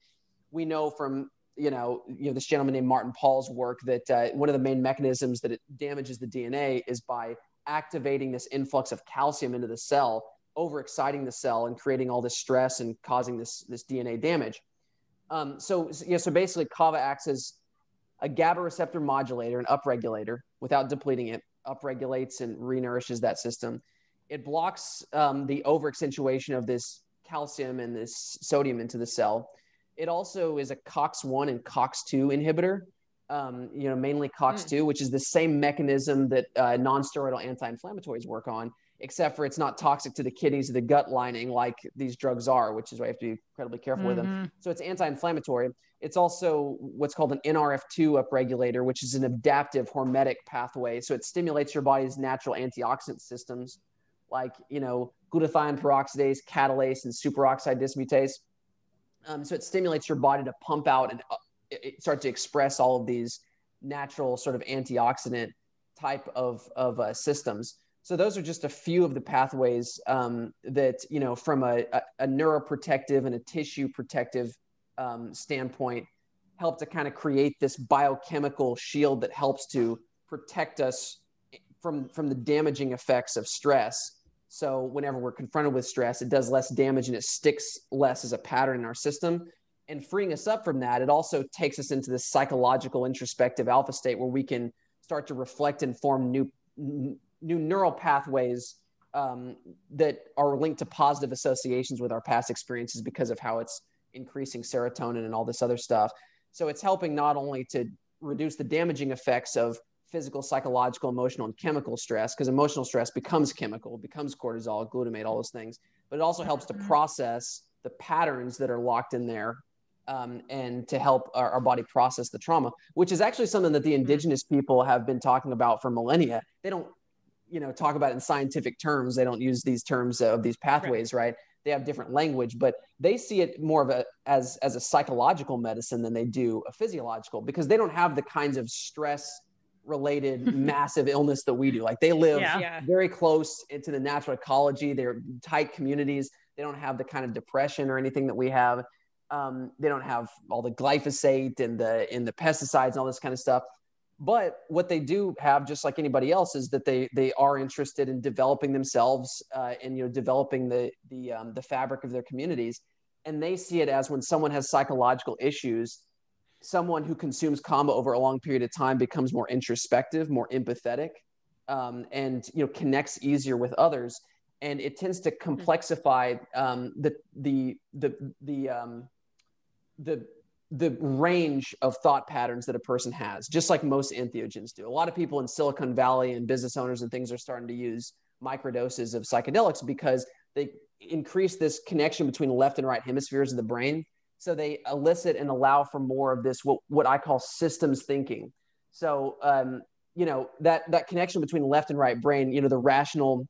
we know from you know you know this gentleman named martin pall's work that uh, one of the main mechanisms that it damages the dna is by activating this influx of calcium into the cell overexciting the cell and creating all this stress and causing this this dna damage. Um, so yeah, so basically, kava acts as a GABA receptor modulator, an upregulator, without depleting it, upregulates and renourishes that system. It blocks um, the overaccentuation of this calcium and this sodium into the cell. It also is a COX1 and COX2 inhibitor, um, you know, mainly COX2, mm. which is the same mechanism that uh, non-steroidal anti-inflammatories work on, except for it's not toxic to the kidneys or the gut lining like these drugs are, which is why you have to be incredibly careful mm-hmm. with them. Mm-hmm. So it's anti-inflammatory. It's also what's called an NRF2 upregulator, which is an adaptive hormetic pathway. So it stimulates your body's natural antioxidant systems, like you know glutathione peroxidase, catalase, and superoxide dismutase. Um, so it stimulates your body to pump out and uh, it start to express all of these natural sort of antioxidant type of, of uh, systems. So those are just a few of the pathways um, that, you know, from a, a, a, neuroprotective and a tissue protective um, standpoint, help to kind of create this biochemical shield that helps to protect us from, from the damaging effects of stress. So whenever we're confronted with stress, it does less damage and it sticks less as a pattern in our system and freeing us up from that, it also takes us into this psychological introspective alpha state where we can start to reflect and form new new neural pathways um, that are linked to positive associations with our past experiences because of how it's increasing serotonin and all this other stuff. So it's helping not only to reduce the damaging effects of physical, psychological, emotional, and chemical stress, because emotional stress becomes chemical, becomes cortisol, glutamate, all those things, but it also helps to mm-hmm. process the patterns that are locked in there um, and to help our, our, body process the trauma, which is actually something that the mm-hmm. indigenous people have been talking about for millennia. They don't, you know, talk about it in scientific terms. They don't use these terms of these pathways, right? right? They have different language, but they see it more of a as as a psychological medicine than they do a physiological because they don't have the kinds of stress related (laughs) massive illness that we do. Like they live yeah. very close into the natural ecology. They're tight communities. They don't have the kind of depression or anything that we have. Um, they don't have all the glyphosate and the in the pesticides and all this kind of stuff. But what they do have, just like anybody else, is that they they are interested in developing themselves uh, and you know developing the the um, the fabric of their communities, and they see it as when someone has psychological issues, someone who consumes kava over a long period of time becomes more introspective, more empathetic, um, and you know connects easier with others, and it tends to hmm. complexify um, the the the the um, the the range of thought patterns that a person has, just like most entheogens do. A lot of people in Silicon Valley and business owners and things are starting to use microdoses of psychedelics because they increase this connection between left and right hemispheres of the brain. So they elicit and allow for more of this what, what I call systems thinking. So um, you know that that connection between left and right brain, you know, the rational,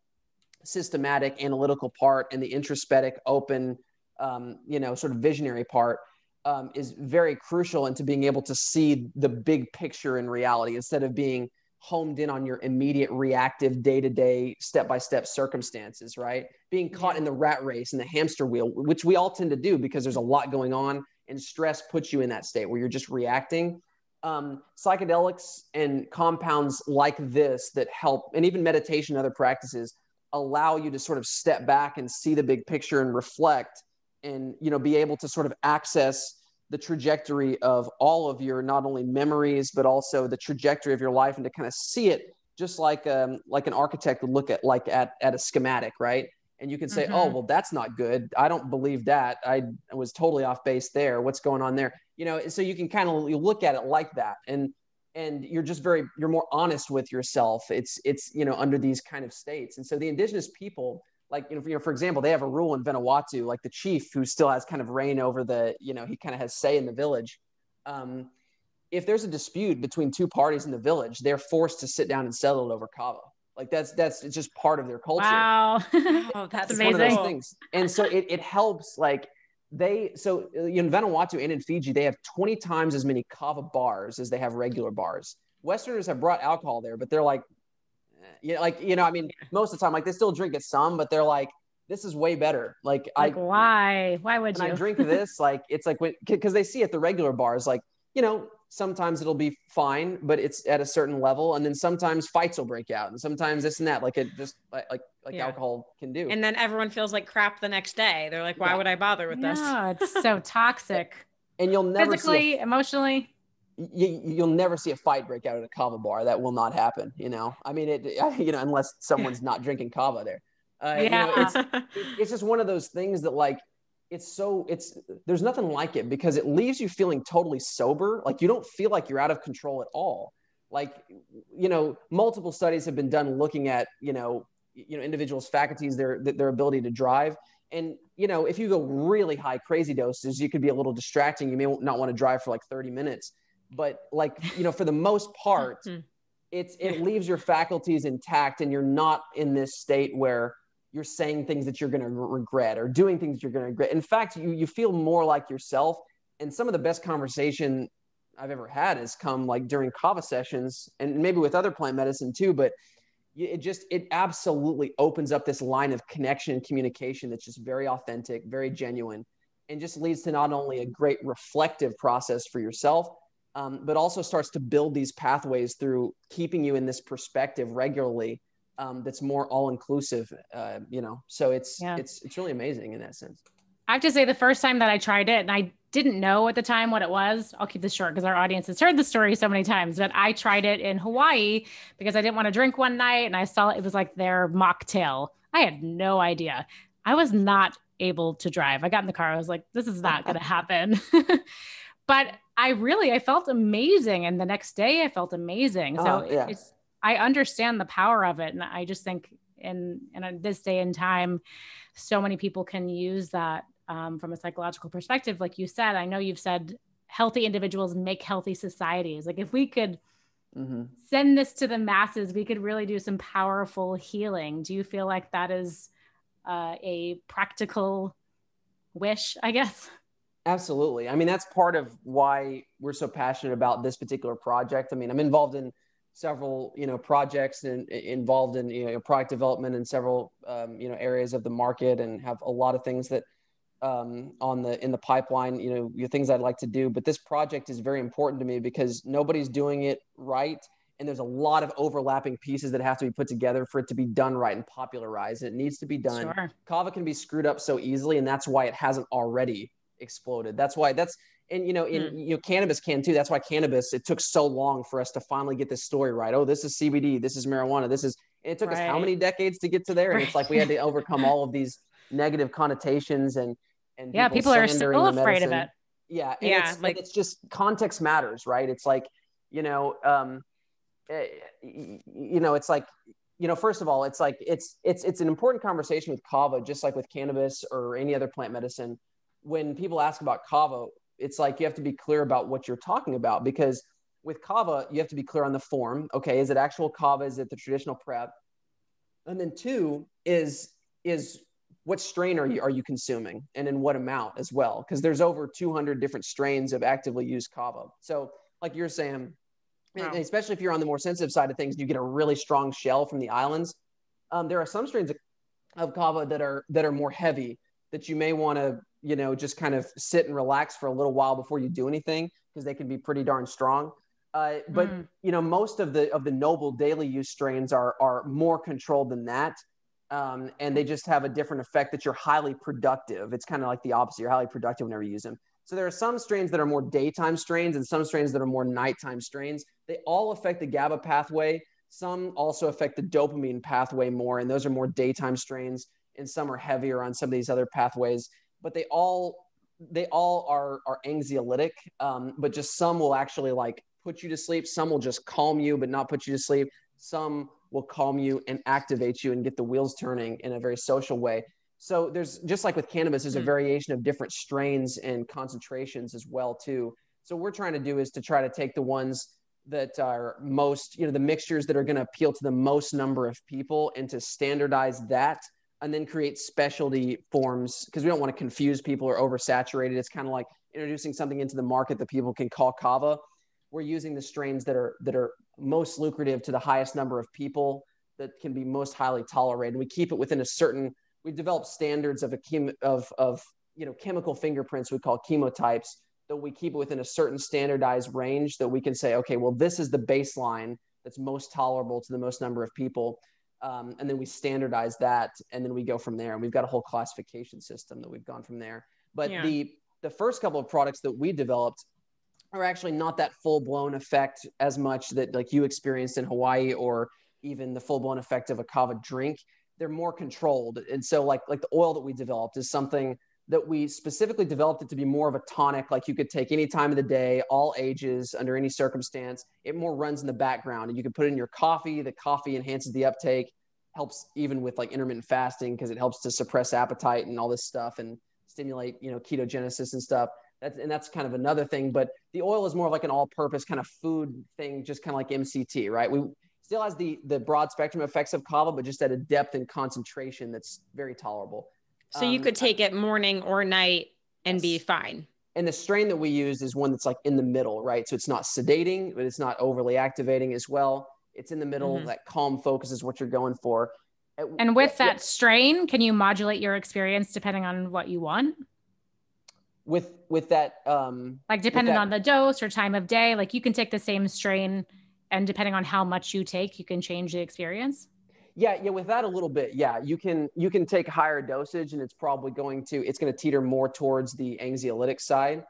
systematic, analytical part, and the introspective, open, um, you know, sort of visionary part um, is very crucial into being able to see the big picture in reality instead of being homed in on your immediate reactive day-to-day step-by-step circumstances right? Being caught in the rat race and the hamster wheel which we all tend to do because there's a lot going on and stress puts you in that state where you're just reacting. Um, psychedelics and compounds like this that help and even meditation and other practices allow you to sort of step back and see the big picture and reflect and you know be able to sort of access the trajectory of all of your not only memories but also the trajectory of your life and to kind of see it just like um, like an architect would look at like at, at a schematic right? And you can say oh, mm-hmm. oh well that's not good. I don't believe that. I was totally off base there. What's going on there? You know so you can kind of look at it like that. And and you're just very you're more honest with yourself. It's it's you know under these kind of states. And so the indigenous people like you know, for, you know, for example, they have a rule in Vanuatu, like the chief who still has kind of reign over the, you know, he kind of has say in the village. Um, if there's a dispute between two parties in the village, they're forced to sit down and settle it over kava. Like that's that's it's just part of their culture. Wow, (laughs) oh, that's it's amazing. One of those things, and so it, it helps. Like they so in Vanuatu and in Fiji, they have 20 times as many kava bars as they have regular bars. Westerners have brought alcohol there, but they're like you know, like you know, I mean, most of the time, like they still drink it some, but they're like, this is way better. Like, like I why why would you? I drink (laughs) this, like it's like because they see at the regular bars, like you know, sometimes it'll be fine, but it's at a certain level, and then sometimes fights will break out, and sometimes this and that, like it just like like, like yeah. alcohol can do. And then everyone feels like crap the next day. They're like, why yeah. would I bother with yeah, this? Yeah, it's so (laughs) toxic. and you'll never physically, a, emotionally. You, you'll never see a fight break out at a kava bar. That will not happen. You know, I mean, it. (laughs) You know, unless someone's not drinking kava there. Uh, yeah. You know, it's, (laughs) it's just one of those things that like it's so it's there's nothing like it because it leaves you feeling totally sober like you don't feel like you're out of control at all like you know multiple studies have been done looking at you know you know individuals faculties their their ability to drive and you know if you go really high crazy doses you could be a little distracting you may not want to drive for like 30 minutes but like you know for the most part (laughs) hmm. it's it leaves your faculties intact and you're not in this state where you're saying things that you're going to regret or doing things you're going to regret in fact you you feel more like yourself and some of the best conversation I've ever had has come like during kava sessions and maybe with other plant medicine too but it just it absolutely opens up this line of connection and communication that's just very authentic very genuine and just leads to not only a great reflective process for yourself um, but also starts to build these pathways through keeping you in this perspective regularly um, that's more all inclusive uh, you know so it's yeah. it's it's really amazing in that sense I have to say, the first time that I tried it, and I didn't know at the time what it was. I'll keep this short because our audience has heard the story so many times. But I tried it in Hawaii because I didn't want to drink one night, and I saw it was like their mocktail. I had no idea. I was not able to drive. I got in the car. I was like, "This is not going (laughs) to happen." (laughs) but I really, I felt amazing, and the next day I felt amazing. So uh, yeah. it's, I understand the power of it, and I just think in in this day and time, so many people can use that um, from a psychological perspective, like you said, I know you've said healthy individuals make healthy societies. Like if we could mm-hmm. send this to the masses, we could really do some powerful healing. Do you feel like that is uh, a practical wish, I guess? Absolutely. I mean, that's part of why we're so passionate about this particular project. I mean, I'm involved in several you know projects and involved in you know product development in several um, you know areas of the market and have a lot of things that um, on the in the pipeline. You know, your things I'd like to do, but this project is very important to me because nobody's doing it right, and there's a lot of overlapping pieces that have to be put together for it to be done right and popularized. It needs to be done. Sure. Kava can be screwed up so easily, and that's why it hasn't already exploded. That's why that's and you know in mm. you know cannabis can too that's why cannabis it took so long for us to finally get this story right oh this is cbd this is marijuana this is it took right. us how many decades to get to there and right. it's like we had to (laughs) overcome all of these negative connotations and and yeah, people, are still afraid of it. Yeah, and yeah, it's, like it's just context matters, right? It's like you know, um, eh, you know, it's like you know, first of all, it's like it's it's it's an important conversation with kava, just like with cannabis or any other plant medicine. When people ask about kava, it's like you have to be clear about what you're talking about because with kava, you have to be clear on the form. Okay, is it actual kava? Is it the traditional prep? And then two is is what strain are you are you consuming and in what amount as well because there's over 200 different strains of actively used kava so like you're saying wow. especially if you're on the more sensitive side of things you get a really strong shell from the islands um, there are some strains of, of kava that are that are more heavy that you may want to you know just kind of sit and relax for a little while before you do anything because they can be pretty darn strong uh, but mm. you know most of the of the noble daily use strains are are more controlled than that um, and they just have a different effect that you're highly productive. It's kind of like the opposite. You're highly productive whenever you use them. So there are some strains that are more daytime strains and some strains that are more nighttime strains. They all affect the GABA pathway. Some also affect the dopamine pathway more, and those are more daytime strains. And some are heavier on some of these other pathways. But they all they all are are anxiolytic. Um, but just some will actually like put you to sleep. Some will just calm you, but not put you to sleep. Some will calm you and activate you and get the wheels turning in a very social way. So there's just like with cannabis, there's a hmm. variation of different strains and concentrations as well too. So what we're trying to do is to try to take the ones that are most, you know, the mixtures that are going to appeal to the most number of people and to standardize that and then create specialty forms because we don't want to confuse people or oversaturate it. It's kind of like introducing something into the market that people can call kava. We're using the strains that are that are most lucrative to the highest number of people that can be most highly tolerated. We keep it within a certain. We develop standards of a chem, of of you know chemical fingerprints we call chemotypes that we keep it within a certain standardized range that we can say, okay, well this is the baseline that's most tolerable to the most number of people. Um, and then we standardize that and then we go from there and we've got a whole classification system that we've gone from there but yeah. the the first couple of products that we developed are actually not that full blown effect as much that like you experienced in Hawaii or even the full blown effect of a kava drink. They're more controlled, and so like like the oil that we developed is something that we specifically developed it to be more of a tonic, like you could take any time of the day, all ages, under any circumstance. It more runs in the background, and you can put it in your coffee. The coffee enhances the uptake, helps even with like intermittent fasting because it helps to suppress appetite and all this stuff and stimulate you know ketogenesis and stuff. That's and that's kind of another thing. But the oil is more of like an all-purpose kind of food thing, just kind of like MCT, right? We still has the the broad spectrum effects of kava, but just at a depth and concentration that's very tolerable. So um, you could take it morning or night and yes. be fine. And the strain that we use is one that's like in the middle, right? So it's not sedating, but it's not overly activating as well. It's in the middle. Mm-hmm. That calm focus is what you're going for. And with that yeah. strain, can you modulate your experience depending on what you want? With with that, um, like depending on the dose or time of day, like you can take the same strain, and depending on how much you take, you can change the experience. Yeah, yeah, with that a little bit, yeah, you can you can take higher dosage, and it's probably going to it's going to teeter more towards the anxiolytic side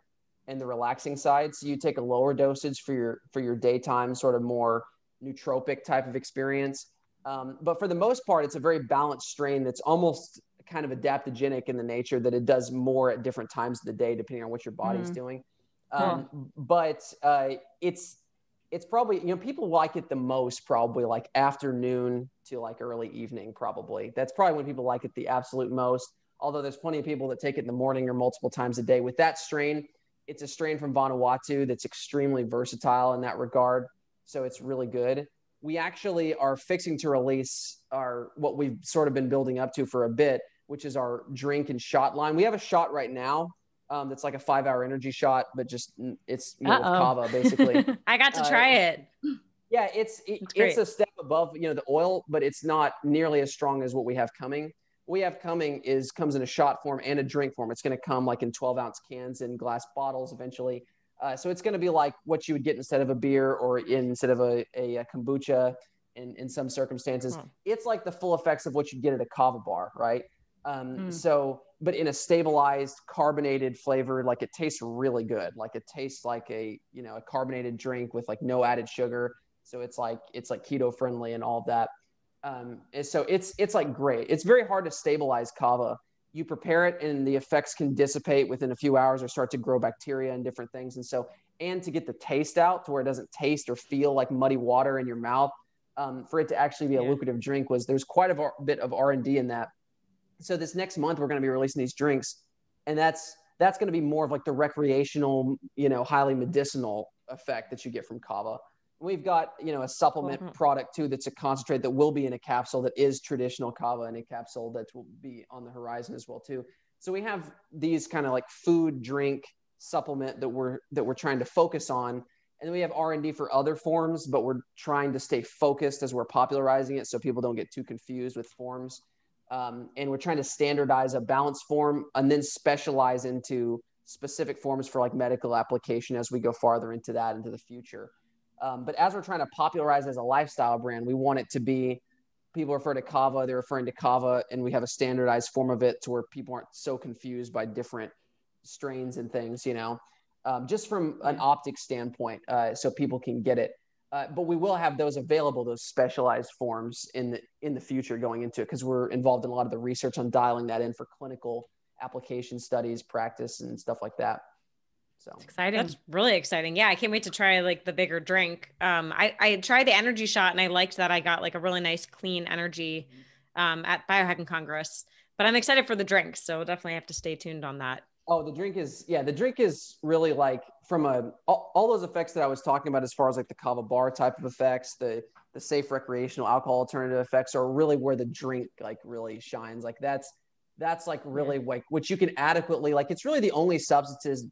and the relaxing side. So you take a lower dosage for your for your daytime sort of more nootropic type of experience. Um, but for the most part, it's a very balanced strain that's almost kind of adaptogenic in the nature that it does more at different times of the day depending on what your body's mm. doing. Um, But uh, it's it's probably you know people like it the most probably like afternoon to like early evening probably. That's probably when people like it the absolute most although there's plenty of people that take it in the morning or multiple times a day. With that strain it's a strain from vanuatu that's extremely versatile in that regard so it's really good. We actually are fixing to release our what we've sort of been building up to for a bit which is our drink and shot line. We have a shot right now um, that's like a five hour energy shot, but just it's you know, kava basically. (laughs) I got to try uh, it. Yeah, it's it, it's a step above you know the oil, but it's not nearly as strong as what we have coming. What we have coming is comes in a shot form and a drink form. It's going to come like in 12 ounce cans and glass bottles eventually. Uh, so it's going to be like what you would get instead of a beer or in, instead of a, a, a kombucha in, in some circumstances. Hmm. It's like the full effects of what you'd get at a kava bar, right? Um, mm. So, but in a stabilized, carbonated flavor, like it tastes really good. Like it tastes like a you know a carbonated drink with like no added sugar. So it's like it's like keto friendly and all of that. Um, and so it's it's like great. It's very hard to stabilize kava. You prepare it, and the effects can dissipate within a few hours or start to grow bacteria and different things. And so, and to get the taste out to where it doesn't taste or feel like muddy water in your mouth, um, for it to actually be a yeah. lucrative drink was there's quite a bit of R and D in that so this next month we're going to be releasing these drinks and that's that's going to be more of like the recreational you know highly medicinal effect that you get from kava we've got you know a supplement mm-hmm. product too that's a concentrate that will be in a capsule that is traditional kava in a capsule that will be on the horizon as well too. So we have these kind of like food drink supplement that we're that we're trying to focus on and then we have r&d for other forms but we're trying to stay focused as we're popularizing it so people don't get too confused with forms um, and we're trying to standardize a balance form and then specialize into specific forms for like medical application as we go farther into that into the future. Um, but as we're trying to popularize as a lifestyle brand, we want it to be people refer to kava, they're referring to kava, and we have a standardized form of it to where people aren't so confused by different strains and things, you know, um, just from an optic standpoint, uh, so people can get it. Uh, but we will have those available, those specialized forms in the in the future going into it, because we're involved in a lot of the research on dialing that in for clinical application studies, practice, and stuff like that. So it's exciting. That's really exciting. Yeah, I can't wait to try like the bigger drink. Um, I I tried the energy shot and I liked that I got like a really nice clean energy um, at Biohacking Congress. But I'm excited for the drink, so definitely have to stay tuned on that. Oh, the drink is yeah, the drink is really like from a all, all, those effects that I was talking about as far as like the kava bar type of effects, the the safe recreational alcohol alternative effects are really where the drink like really shines. Like that's that's like really like which you can adequately like it's really the only substances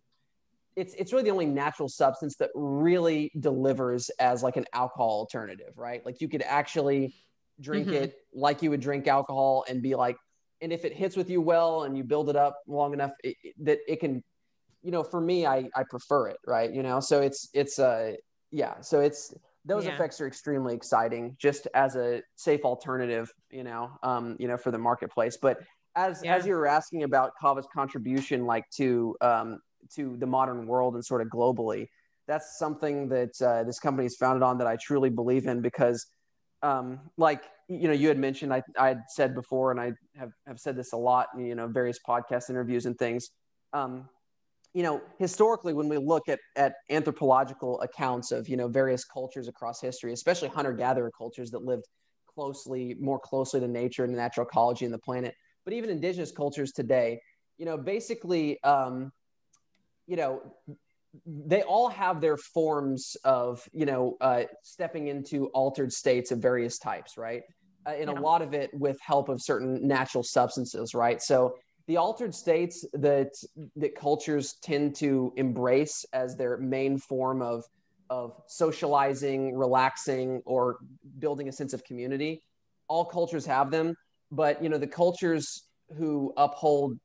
it's it's really the only natural substance that really delivers as like an alcohol alternative, right? Like you could actually drink mm-hmm. it like you would drink alcohol and be like and if it hits with you well and you build it up long enough it, it, that it can you know for me i i prefer it right you know so it's it's uh yeah so it's those yeah. effects are extremely exciting just as a safe alternative you know um you know for the marketplace but as yeah. as you were asking about kava's contribution like to um to the modern world and sort of globally. That's something that uh, this company is founded on that I truly believe in because, um, like you know, you had mentioned I I had said before, and I have have said this a lot, in, you know, various podcast interviews and things. Um, you know, historically, when we look at at anthropological accounts of you know various cultures across history, especially hunter gatherer cultures that lived closely, more closely to nature and natural ecology and the planet, but even indigenous cultures today, you know, basically, um, you know, they all have their forms of, you know, uh, stepping into altered states of various types, right? Uh, and yeah. a lot of it with help of certain natural substances, right? So the altered states that that cultures tend to embrace as their main form of of socializing, relaxing, or building a sense of community. All cultures have them, but you know the cultures who uphold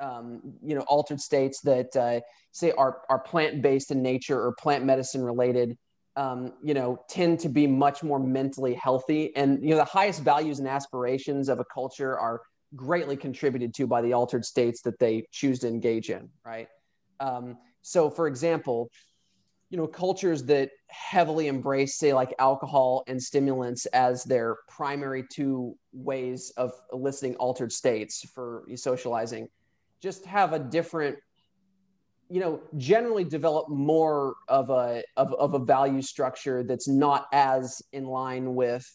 um, you know altered states that uh, say are are plant based in nature or plant medicine related. Um, you know, tend to be much more mentally healthy, and you know the highest values and aspirations of a culture are greatly contributed to by the altered states that they choose to engage in. Right. Um, so, for example, you know cultures that heavily embrace say like alcohol and stimulants as their primary two ways of eliciting altered states for socializing just have a different you know generally develop more of a of, of a value structure that's not as in line with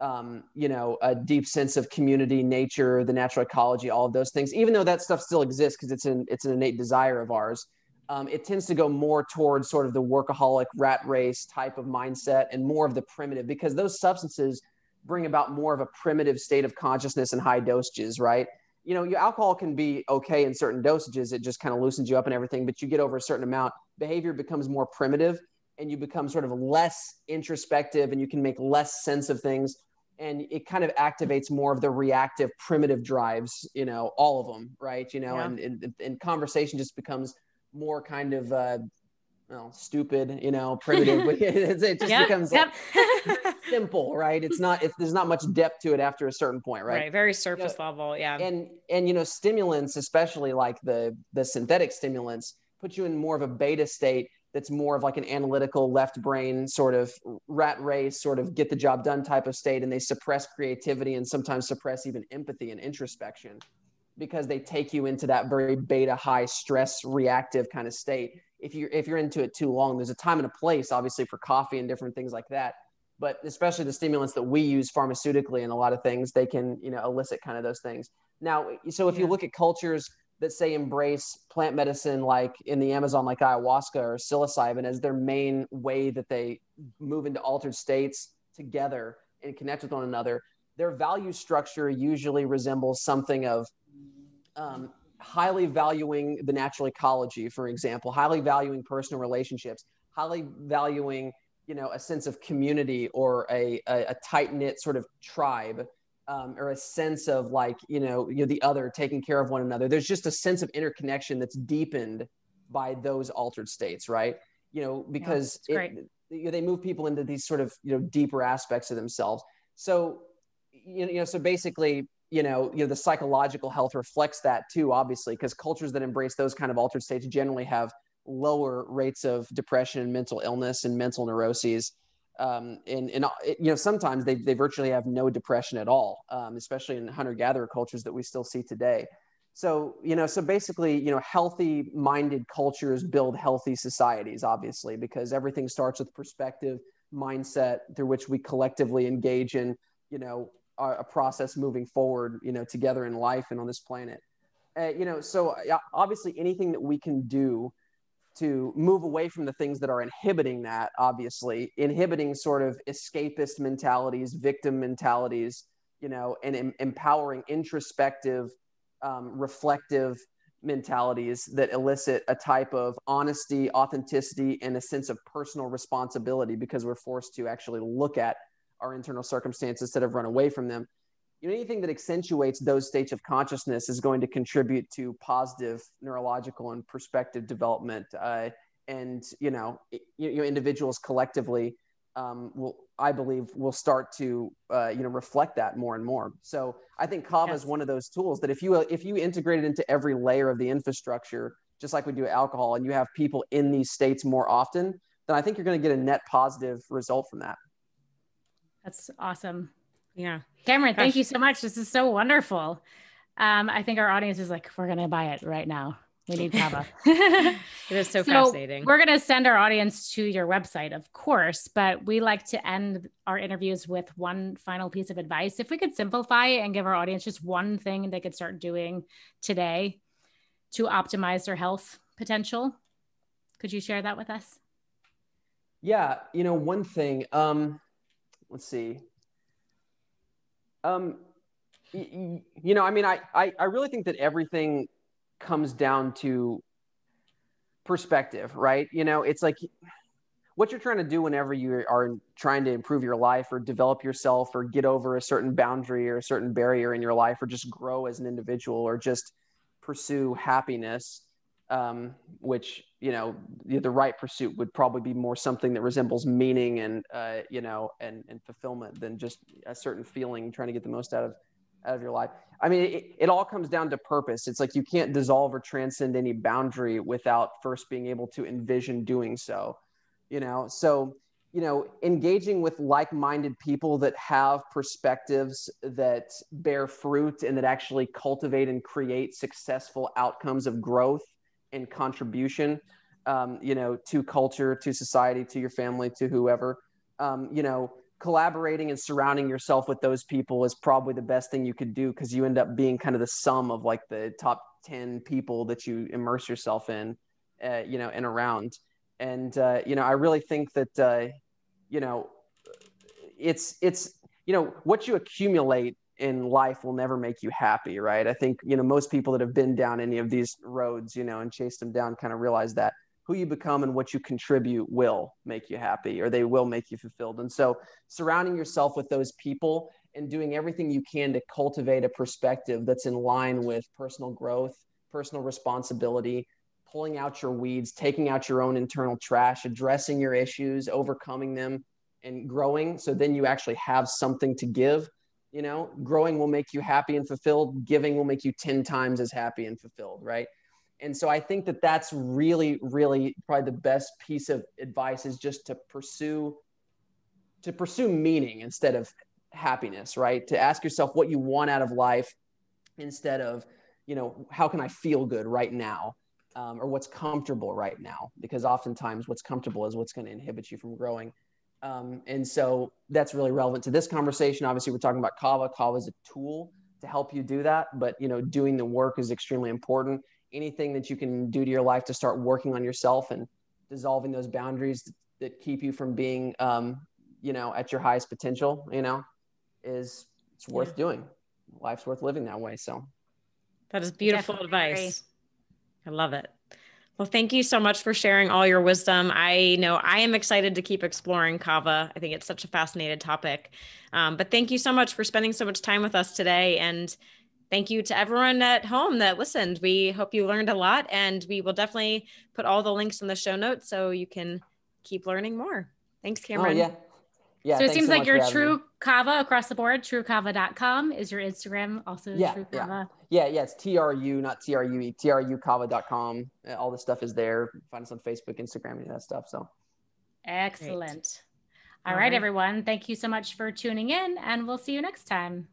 um, you know a deep sense of community nature the natural ecology all of those things even though that stuff still exists because it's an it's an innate desire of ours um, it tends to go more towards sort of the workaholic rat race type of mindset and more of the primitive because those substances bring about more of a primitive state of consciousness in high dosages, right? You know, your alcohol can be okay in certain dosages. It just kind of loosens you up and everything, but you get over a certain amount, behavior becomes more primitive and you become sort of less introspective and you can make less sense of things and it kind of activates more of the reactive primitive drives you know all of them right you know yeah. and, and, and conversation just becomes more kind of uh, well, stupid, you know, primitive, (laughs) it, just becomes yep. (laughs) simple, right? It's not, if there's not much depth to it after a certain point, right? Right. Very surface you know, level. Yeah. And, and, you know, stimulants, especially like the, the synthetic stimulants put you in more of a beta state. That's more of like an analytical left brain sort of rat race, sort of get the job done type of state. And they suppress creativity and sometimes suppress even empathy and introspection because they take you into that very beta high stress reactive kind of state if you're if you're into it too long there's a time and a place obviously for coffee and different things like that but especially the stimulants that we use pharmaceutically and a lot of things they can you know elicit kind of those things now so if yeah. you look at cultures that say embrace plant medicine like in the amazon like ayahuasca or psilocybin as their main way that they move into altered states together and connect with one another their value structure usually resembles something of um, highly valuing the natural ecology, for example, highly valuing personal relationships, highly valuing you know a sense of community or a, a, a tight knit sort of tribe. Um, or a sense of like you know you know the other taking care of one another. There's just a sense of interconnection that's deepened by those altered states right? You know because yeah, it, you know, they move people into these sort of you know deeper aspects of themselves. So you know so basically you know, you know, the psychological health reflects that too, obviously, because cultures that embrace those kind of altered states generally have lower rates of depression and mental illness and mental neuroses. Um, and, and you know, sometimes they, they virtually have no depression at all, um, especially in hunter gatherer cultures that we still see today. So, you know, so basically, you know, healthy minded cultures build healthy societies, obviously, because everything starts with perspective, mindset through which we collectively engage in, you know, a process moving forward, you know, together in life and on this planet. Uh, you know, so obviously anything that we can do to move away from the things that are inhibiting that, obviously, inhibiting sort of escapist mentalities, victim mentalities, you know, and em- empowering introspective, um, reflective mentalities that elicit a type of honesty, authenticity, and a sense of personal responsibility because we're forced to actually look at our internal circumstances instead of run away from them you know anything that accentuates those states of consciousness is going to contribute to positive neurological and perspective development uh, and you know, you know individuals collectively um, will i believe will start to uh, you know reflect that more and more so i think kava yes. is one of those tools that if you if you integrate it into every layer of the infrastructure just like we do alcohol, and you have people in these states more often, then I think you're going to get a net positive result from that. That's awesome. Yeah. Cameron, Gosh. thank you so much. This is so wonderful. Um, I think our audience is like, we're going to buy it right now. We need kava. (laughs) (laughs) it is so, so fascinating. We're going to send our audience to your website, of course, but we like to end our interviews with one final piece of advice. If we could simplify and give our audience just one thing they could start doing today to optimize their health potential, could you share that with us? Yeah, you know, one thing, um, let's see. Um, you, know, I mean, I, I, I really think that everything comes down to perspective, right? You know, it's like what you're trying to do whenever you are trying to improve your life or develop yourself or get over a certain boundary or a certain barrier in your life or just grow as an individual or just pursue happiness um, which you know the, the, right pursuit would probably be more something that resembles meaning and uh, you know and, and fulfillment than just a certain feeling trying to get the most out of out of your life. I mean it, it all comes down to purpose. It's like you can't dissolve or transcend any boundary without first being able to envision doing so you know? So you know engaging with like-minded people that have perspectives that bear fruit and that actually cultivate and create successful outcomes of growth and contribution, um, you know, to culture, to society, to your family, to whoever, um, you know, collaborating and surrounding yourself with those people is probably the best thing you could do because you end up being kind of the sum of like the top 10 people that you immerse yourself in, uh, you know, and around. And, uh, you know, I really think that, uh, you know, it's, it's, you know, what you accumulate in life will never make you happy, right? I think, you know, most people that have been down any of these roads, you know, and chased them down kind of realize that who you become and what you contribute will make you happy or they will make you fulfilled. And so surrounding yourself with those people and doing everything you can to cultivate a perspective that's in line with personal growth, personal responsibility, pulling out your weeds, taking out your own internal trash, addressing your issues, overcoming them and growing so then you actually have something to give you know growing will make you happy and fulfilled giving will make you 10 times as happy and fulfilled right? And so i think that that's really really probably the best piece of advice is just to pursue to pursue meaning instead of happiness right? To ask yourself what you want out of life instead of you know how can i feel good right now um, or what's comfortable right now? Because oftentimes what's comfortable is what's going to inhibit you from growing um, and so that's really relevant to this conversation. Obviously, we're talking about Kava. Kava is a tool to help you do that, but you know, doing the work is extremely important. Anything that you can do to your life to start working on yourself and dissolving those boundaries that keep you from being, um, you know, at your highest potential, you know, is it's worth yeah. doing. Life's worth living that way. So that is beautiful Definitely. advice. I love it. Well, thank you so much for sharing all your wisdom. I know I am excited to keep exploring kava. I think it's such a fascinating topic. Um, but thank you so much for spending so much time with us today. And thank you to everyone at home that listened. We hope you learned a lot, and we will definitely put all the links in the show notes so you can keep learning more. Thanks, Cameron. Oh, yeah. Yeah. So it seems so like you're Tru Kava across the board. Trukava.com is your Instagram. Also, yeah, Tru Kava. Yeah. yeah, yeah. It's T R U, not T R U E. T R U kava.com. Uh, all the stuff is there. Find us on Facebook, Instagram, any of that stuff. So excellent. All, all right, right, everyone. Thank you so much for tuning in, and we'll see you next time.